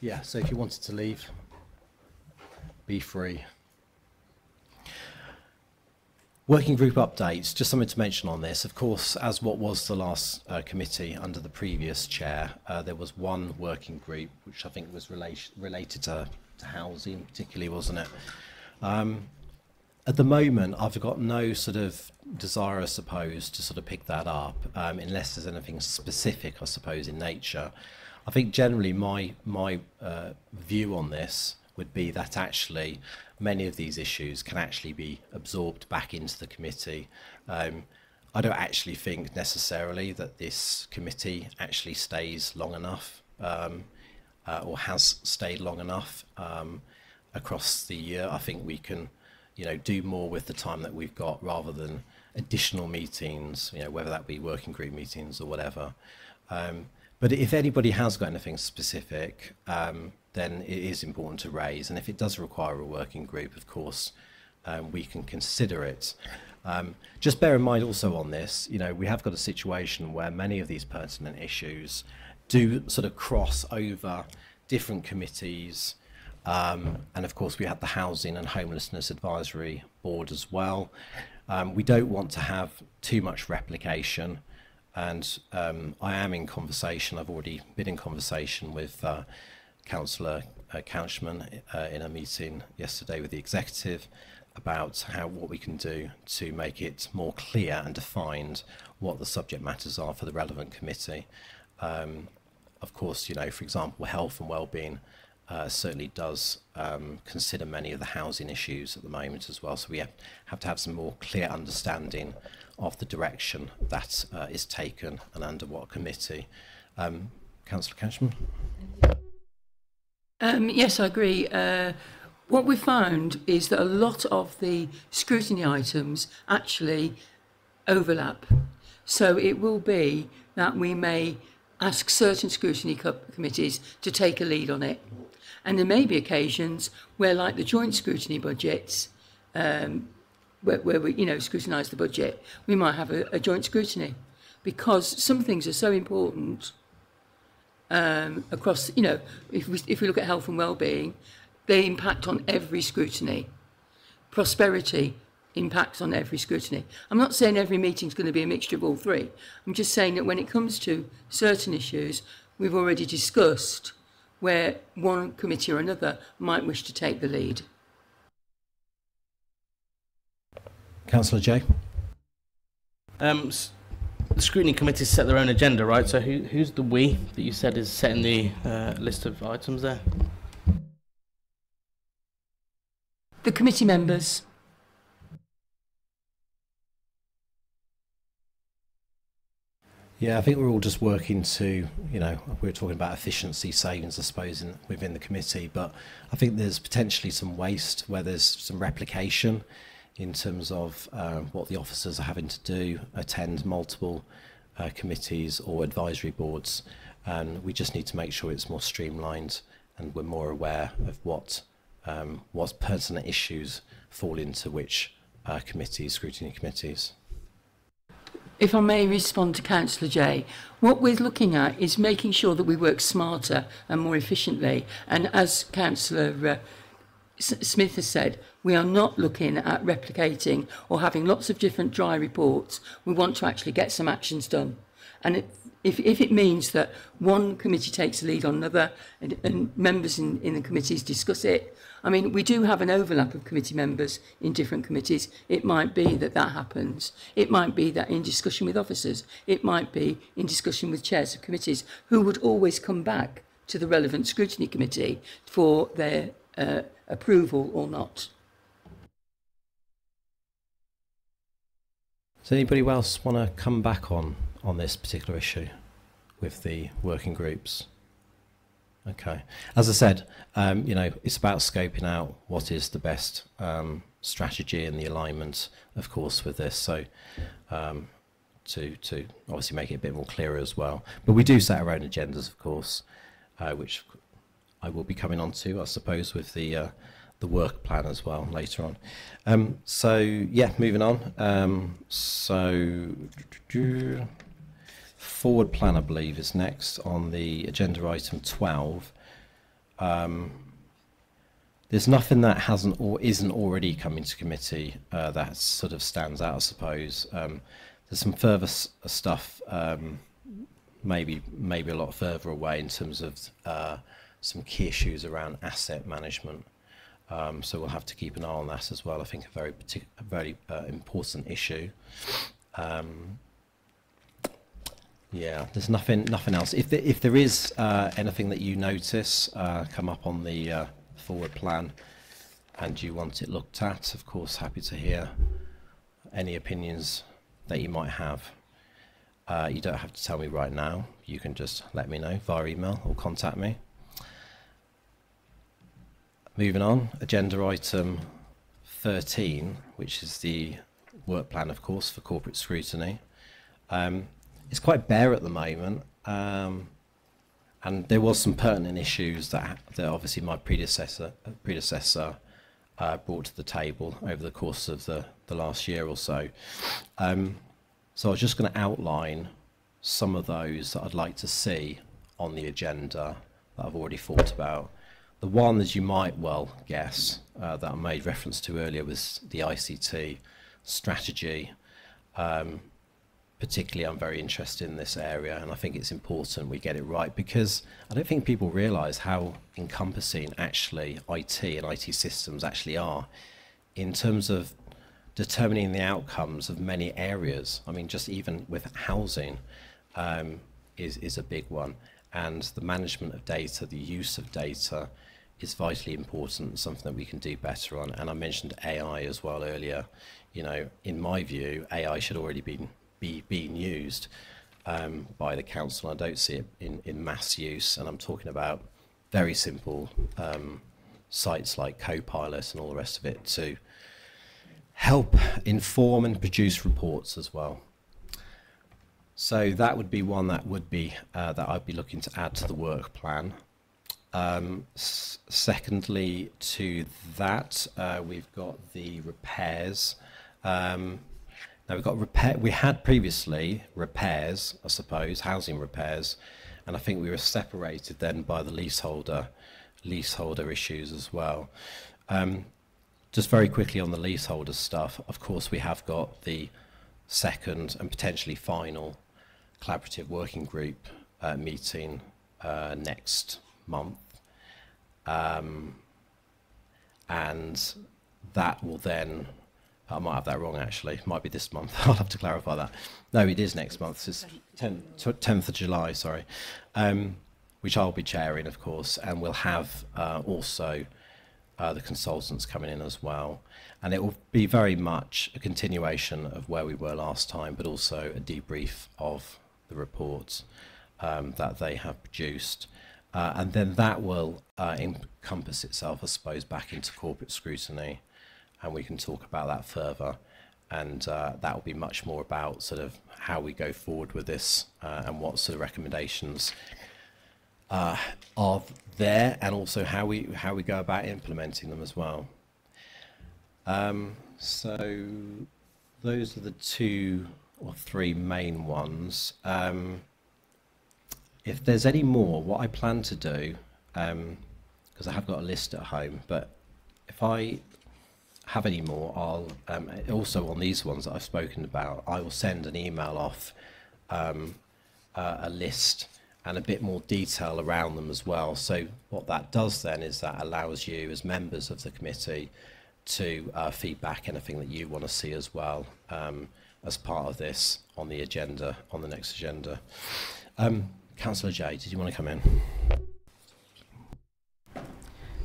yeah, so if you wanted to leave, be free. Working group updates, just something to mention on this. Of course, as what was the last uh, committee under the previous chair, uh, there was one working group, which I think was relation, related to, to housing, particularly, wasn't it? Um, at the moment, I've got no sort of desire, I suppose, to sort of pick that up, um, unless there's anything specific, I suppose, in nature. I think generally my my uh, view on this would be that actually many of these issues can actually be absorbed back into the committee. Um, I don't actually think necessarily that this committee actually stays long enough um, uh, or has stayed long enough um, across the year. I think we can, you know, do more with the time that we've got rather than additional meetings, you know, whether that be working group meetings or whatever. Um, but if anybody has got anything specific, um, then it is important to raise. And if it does require a working group, of course, um, we can consider it. Um, just bear in mind also on this, you know, we have got a situation where many of these pertinent issues do sort of cross over different committees. Um, and of course, we have the Housing and Homelessness Advisory Board as well. Um, we don't want to have too much replication. And um, I am in conversation, I've already been in conversation with uh, Councillor uh, Couchman uh, in a meeting yesterday with the executive about how what we can do to make it more clear and defined what the subject matters are for the relevant committee. Um, of course, you know, for example, health and well-being uh, certainly does um, consider many of the housing issues at the moment as well. So we have, to have some more clear understanding of the direction that uh, is taken and under what committee. Um, Councillor Cashman? Um, yes, I agree. Uh, what we found is that a lot of the scrutiny items actually overlap. So it will be that we may ask certain scrutiny co committees to take a lead on it. And there may be occasions where, like the joint scrutiny budgets, um, where, where we, you know, scrutinise the budget, we might have a, a joint scrutiny because some things are so important um, across, you know, if we, if we look at health and well-being, they impact on every scrutiny. Prosperity impacts on every scrutiny. I'm not saying every meeting is going to be a mixture of all three. I'm just saying that when it comes to certain issues we've already discussed, where one committee or another might wish to take the lead. Councillor Jay. Um, the scrutiny committee set their own agenda, right? So who, who's the we that you said is setting the uh, list of items there? The committee members. Yeah, I think we're all just working to, you know, we're talking about efficiency savings, I suppose, in, within the committee, but I think there's potentially some waste where there's some replication in terms of uh, what the officers are having to do, attend multiple uh, committees or advisory boards, and we just need to make sure it's more streamlined and we're more aware of what um, what pertinent issues fall into which uh, committees, scrutiny committees. If I may respond to Councillor Jay, what we're looking at is making sure that we work smarter and more efficiently. And as Councillor uh, Smith has said, we are not looking at replicating or having lots of different dry reports. We want to actually get some actions done. And it, if, if it means that one committee takes the lead on another and, and members in, in the committees discuss it, I mean, we do have an overlap of committee members in different committees. It might be that that happens. It might be that in discussion with officers. It might be in discussion with chairs of committees who would always come back to the relevant scrutiny committee for their uh, approval or not. Does anybody else want to come back on on this particular issue with the working groups? Okay. As I said, um, you know, it's about scoping out what is the best um, strategy and the alignment, of course, with this. So, um, to to obviously make it a bit more clearer as well. But we do set our own agendas, of course, uh, which I will be coming on to, I suppose, with the uh, the work plan as well later on. Um, so yeah, moving on. Um, so forward plan, I believe, is next on the agenda item 12. Um, there's nothing that hasn't or isn't already coming to committee uh, that sort of stands out, I suppose. Um, there's some further stuff, um, maybe maybe a lot further away in terms of uh, some key issues around asset management. Um, so we'll have to keep an eye on that as well. I think a very a very uh, important issue. Um, yeah, there's nothing nothing else. If there, if there is uh, anything that you notice uh, come up on the uh, forward plan, and you want it looked at, of course, happy to hear any opinions that you might have. Uh, you don't have to tell me right now. You can just let me know via email or contact me. Moving on, agenda item 13, which is the work plan, of course, for corporate scrutiny. Um, it's quite bare at the moment, um, and there was some pertinent issues that, that obviously my predecessor predecessor uh, brought to the table over the course of the, the last year or so. Um, so I was just going to outline some of those that I'd like to see on the agenda that I've already thought about. The one, as you might well guess, uh, that I made reference to earlier was the ICT strategy. Um, particularly, I'm very interested in this area, and I think it's important we get it right because I don't think people realise how encompassing actually IT and IT systems actually are in terms of determining the outcomes of many areas. I mean, just even with housing um, is is a big one, and the management of data, the use of data is vitally important, something that we can do better on. And I mentioned AI as well earlier. You know, in my view, AI should already be be being used um, by the council. I don't see it in, in mass use, and I'm talking about very simple um, sites like Copilot and all the rest of it to help inform and produce reports as well. So that would be one that would be uh, that I'd be looking to add to the work plan. Um, secondly, to that, uh, we've got the repairs. Um, now we've got repair. We had previously repairs, I suppose, housing repairs, and I think we were separated then by the leaseholder, leaseholder issues as well. Um, just very quickly on the leaseholder stuff. Of course, we have got the second and potentially final collaborative working group uh, meeting uh, next month. Um, and that will then, I might have that wrong actually, it might be this month, I'll have to clarify that. No, it is next month, it's 10th, 10th of July, sorry, um, which I'll be chairing, of course, and we'll have uh, also uh, the consultants coming in as well. And it will be very much a continuation of where we were last time, but also a debrief of the reports um, that they have produced. Uh, and then that will uh, encompass itself, I suppose, back into corporate scrutiny, and we can talk about that further. And uh, that will be much more about sort of how we go forward with this uh, and what sort of recommendations uh, are there, and also how we how we go about implementing them as well. Um, so those are the two or three main ones. Um, if there's any more, what I plan to do, because um, I have got a list at home, but if I have any more, I'll um, also on these ones that I've spoken about, I will send an email off um, uh, a list and a bit more detail around them as well. So what that does then is that allows you as members of the committee to uh, feedback anything that you want to see as well um, as part of this on the agenda, on the next agenda. Um, Councillor Jay, did you want to come in?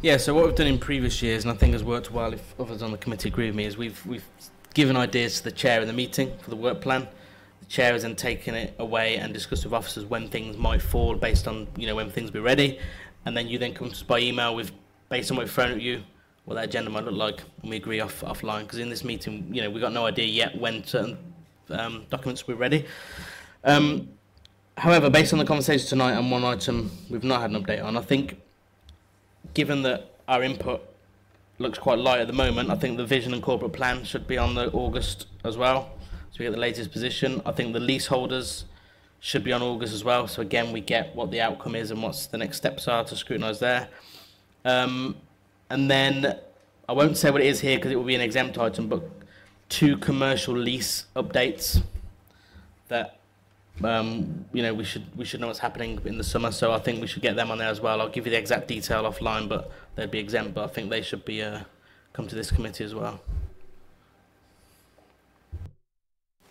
Yeah, so what we've done in previous years, and I think has worked well if others on the committee agree with me, is we've, we've given ideas to the chair in the meeting for the work plan. The chair has then taken it away and discussed with officers when things might fall based on, you know, when things be ready. And then you then come to us by email with, based on what we've thrown at you, what that agenda might look like, and we agree off offline. Because in this meeting, you know, we've got no idea yet when certain um, documents will be ready. Um, however, based on the conversation tonight and one item we've not had an update on, I think given that our input looks quite light at the moment, I think the vision and corporate plan should be on the August as well. So we get the latest position. I think the leaseholders should be on August as well. So again, we get what the outcome is and what's the next steps are to scrutinise there. Um, and then I won't say what it is here because it will be an exempt item, but two commercial lease updates that um, you know we should we should know what's happening in the summer. So I think we should get them on there as well. I'll give you the exact detail offline, but they'd be exempt. But I think they should be uh, come to this committee as well.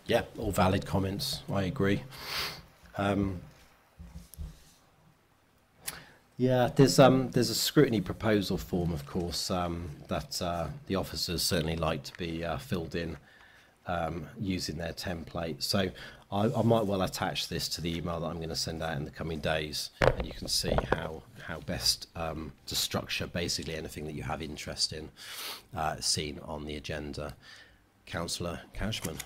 Yeah, all valid comments. I agree. Um, yeah, there's um, there's a scrutiny proposal form, of course, um, that uh, the officers certainly like to be uh, filled in um, using their template. So I, I might well attach this to the email that I'm going to send out in the coming days, and you can see how how best um, to structure basically anything that you have interest in uh, seen on the agenda. Councillor Cashman.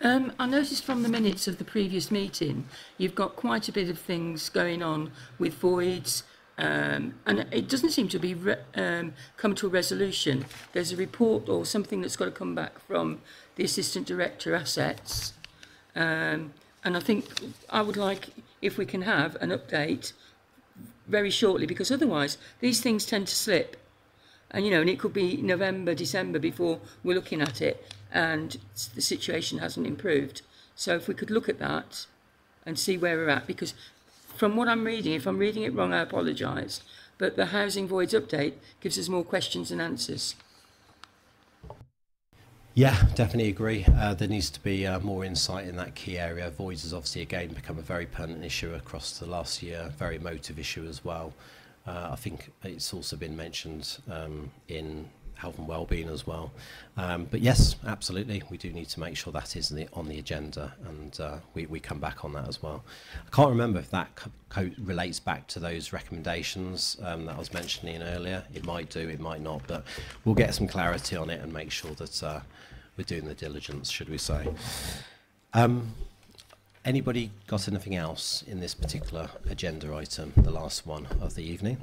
Um, I noticed from the minutes of the previous meeting, you've got quite a bit of things going on with voids, um, and it doesn't seem to be re- um, come to a resolution. There's a report or something that's got to come back from the Assistant Director Assets, um, and I think I would like if we can have an update very shortly, because otherwise these things tend to slip. And you know, and it could be November, December before we're looking at it, and the situation hasn't improved. So if we could look at that and see where we're at, because from what I'm reading, if I'm reading it wrong, I apologise. But the housing voids update gives us more questions than answers. Yeah, definitely agree. Uh, there needs to be uh, more insight in that key area. Voids has obviously again become a very pertinent issue across the last year, very emotive issue as well. Uh, I think it's also been mentioned um, in health and well-being as well. Um, but yes, absolutely, we do need to make sure that is the, on the agenda, and uh, we, we come back on that as well. I can't remember if that relates back to those recommendations um, that I was mentioning earlier. It might do, it might not, but we'll get some clarity on it and make sure that uh, we're doing the diligence, should we say. Um, anybody got anything else in this particular agenda item, the last one of the evening?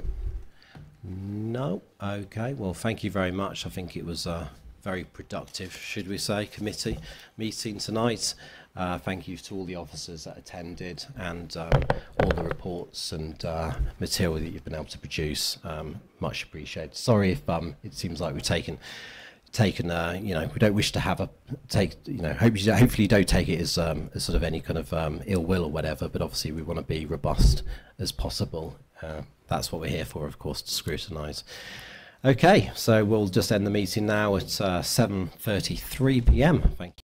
No. Okay. Well, thank you very much. I think it was a very productive, should we say, committee meeting tonight. Uh, thank you to all the officers that attended and um, all the reports and uh, material that you've been able to produce. Um, much appreciated. Sorry if um, it seems like we've taken taken uh, you know we don't wish to have a take you know hope you, hopefully you don't take it as, um, as sort of any kind of um, ill will or whatever but obviously we want to be robust as possible uh, that's what we're here for of course to scrutinize. Okay so we'll just end the meeting now at uh, 7:33 p.m thank you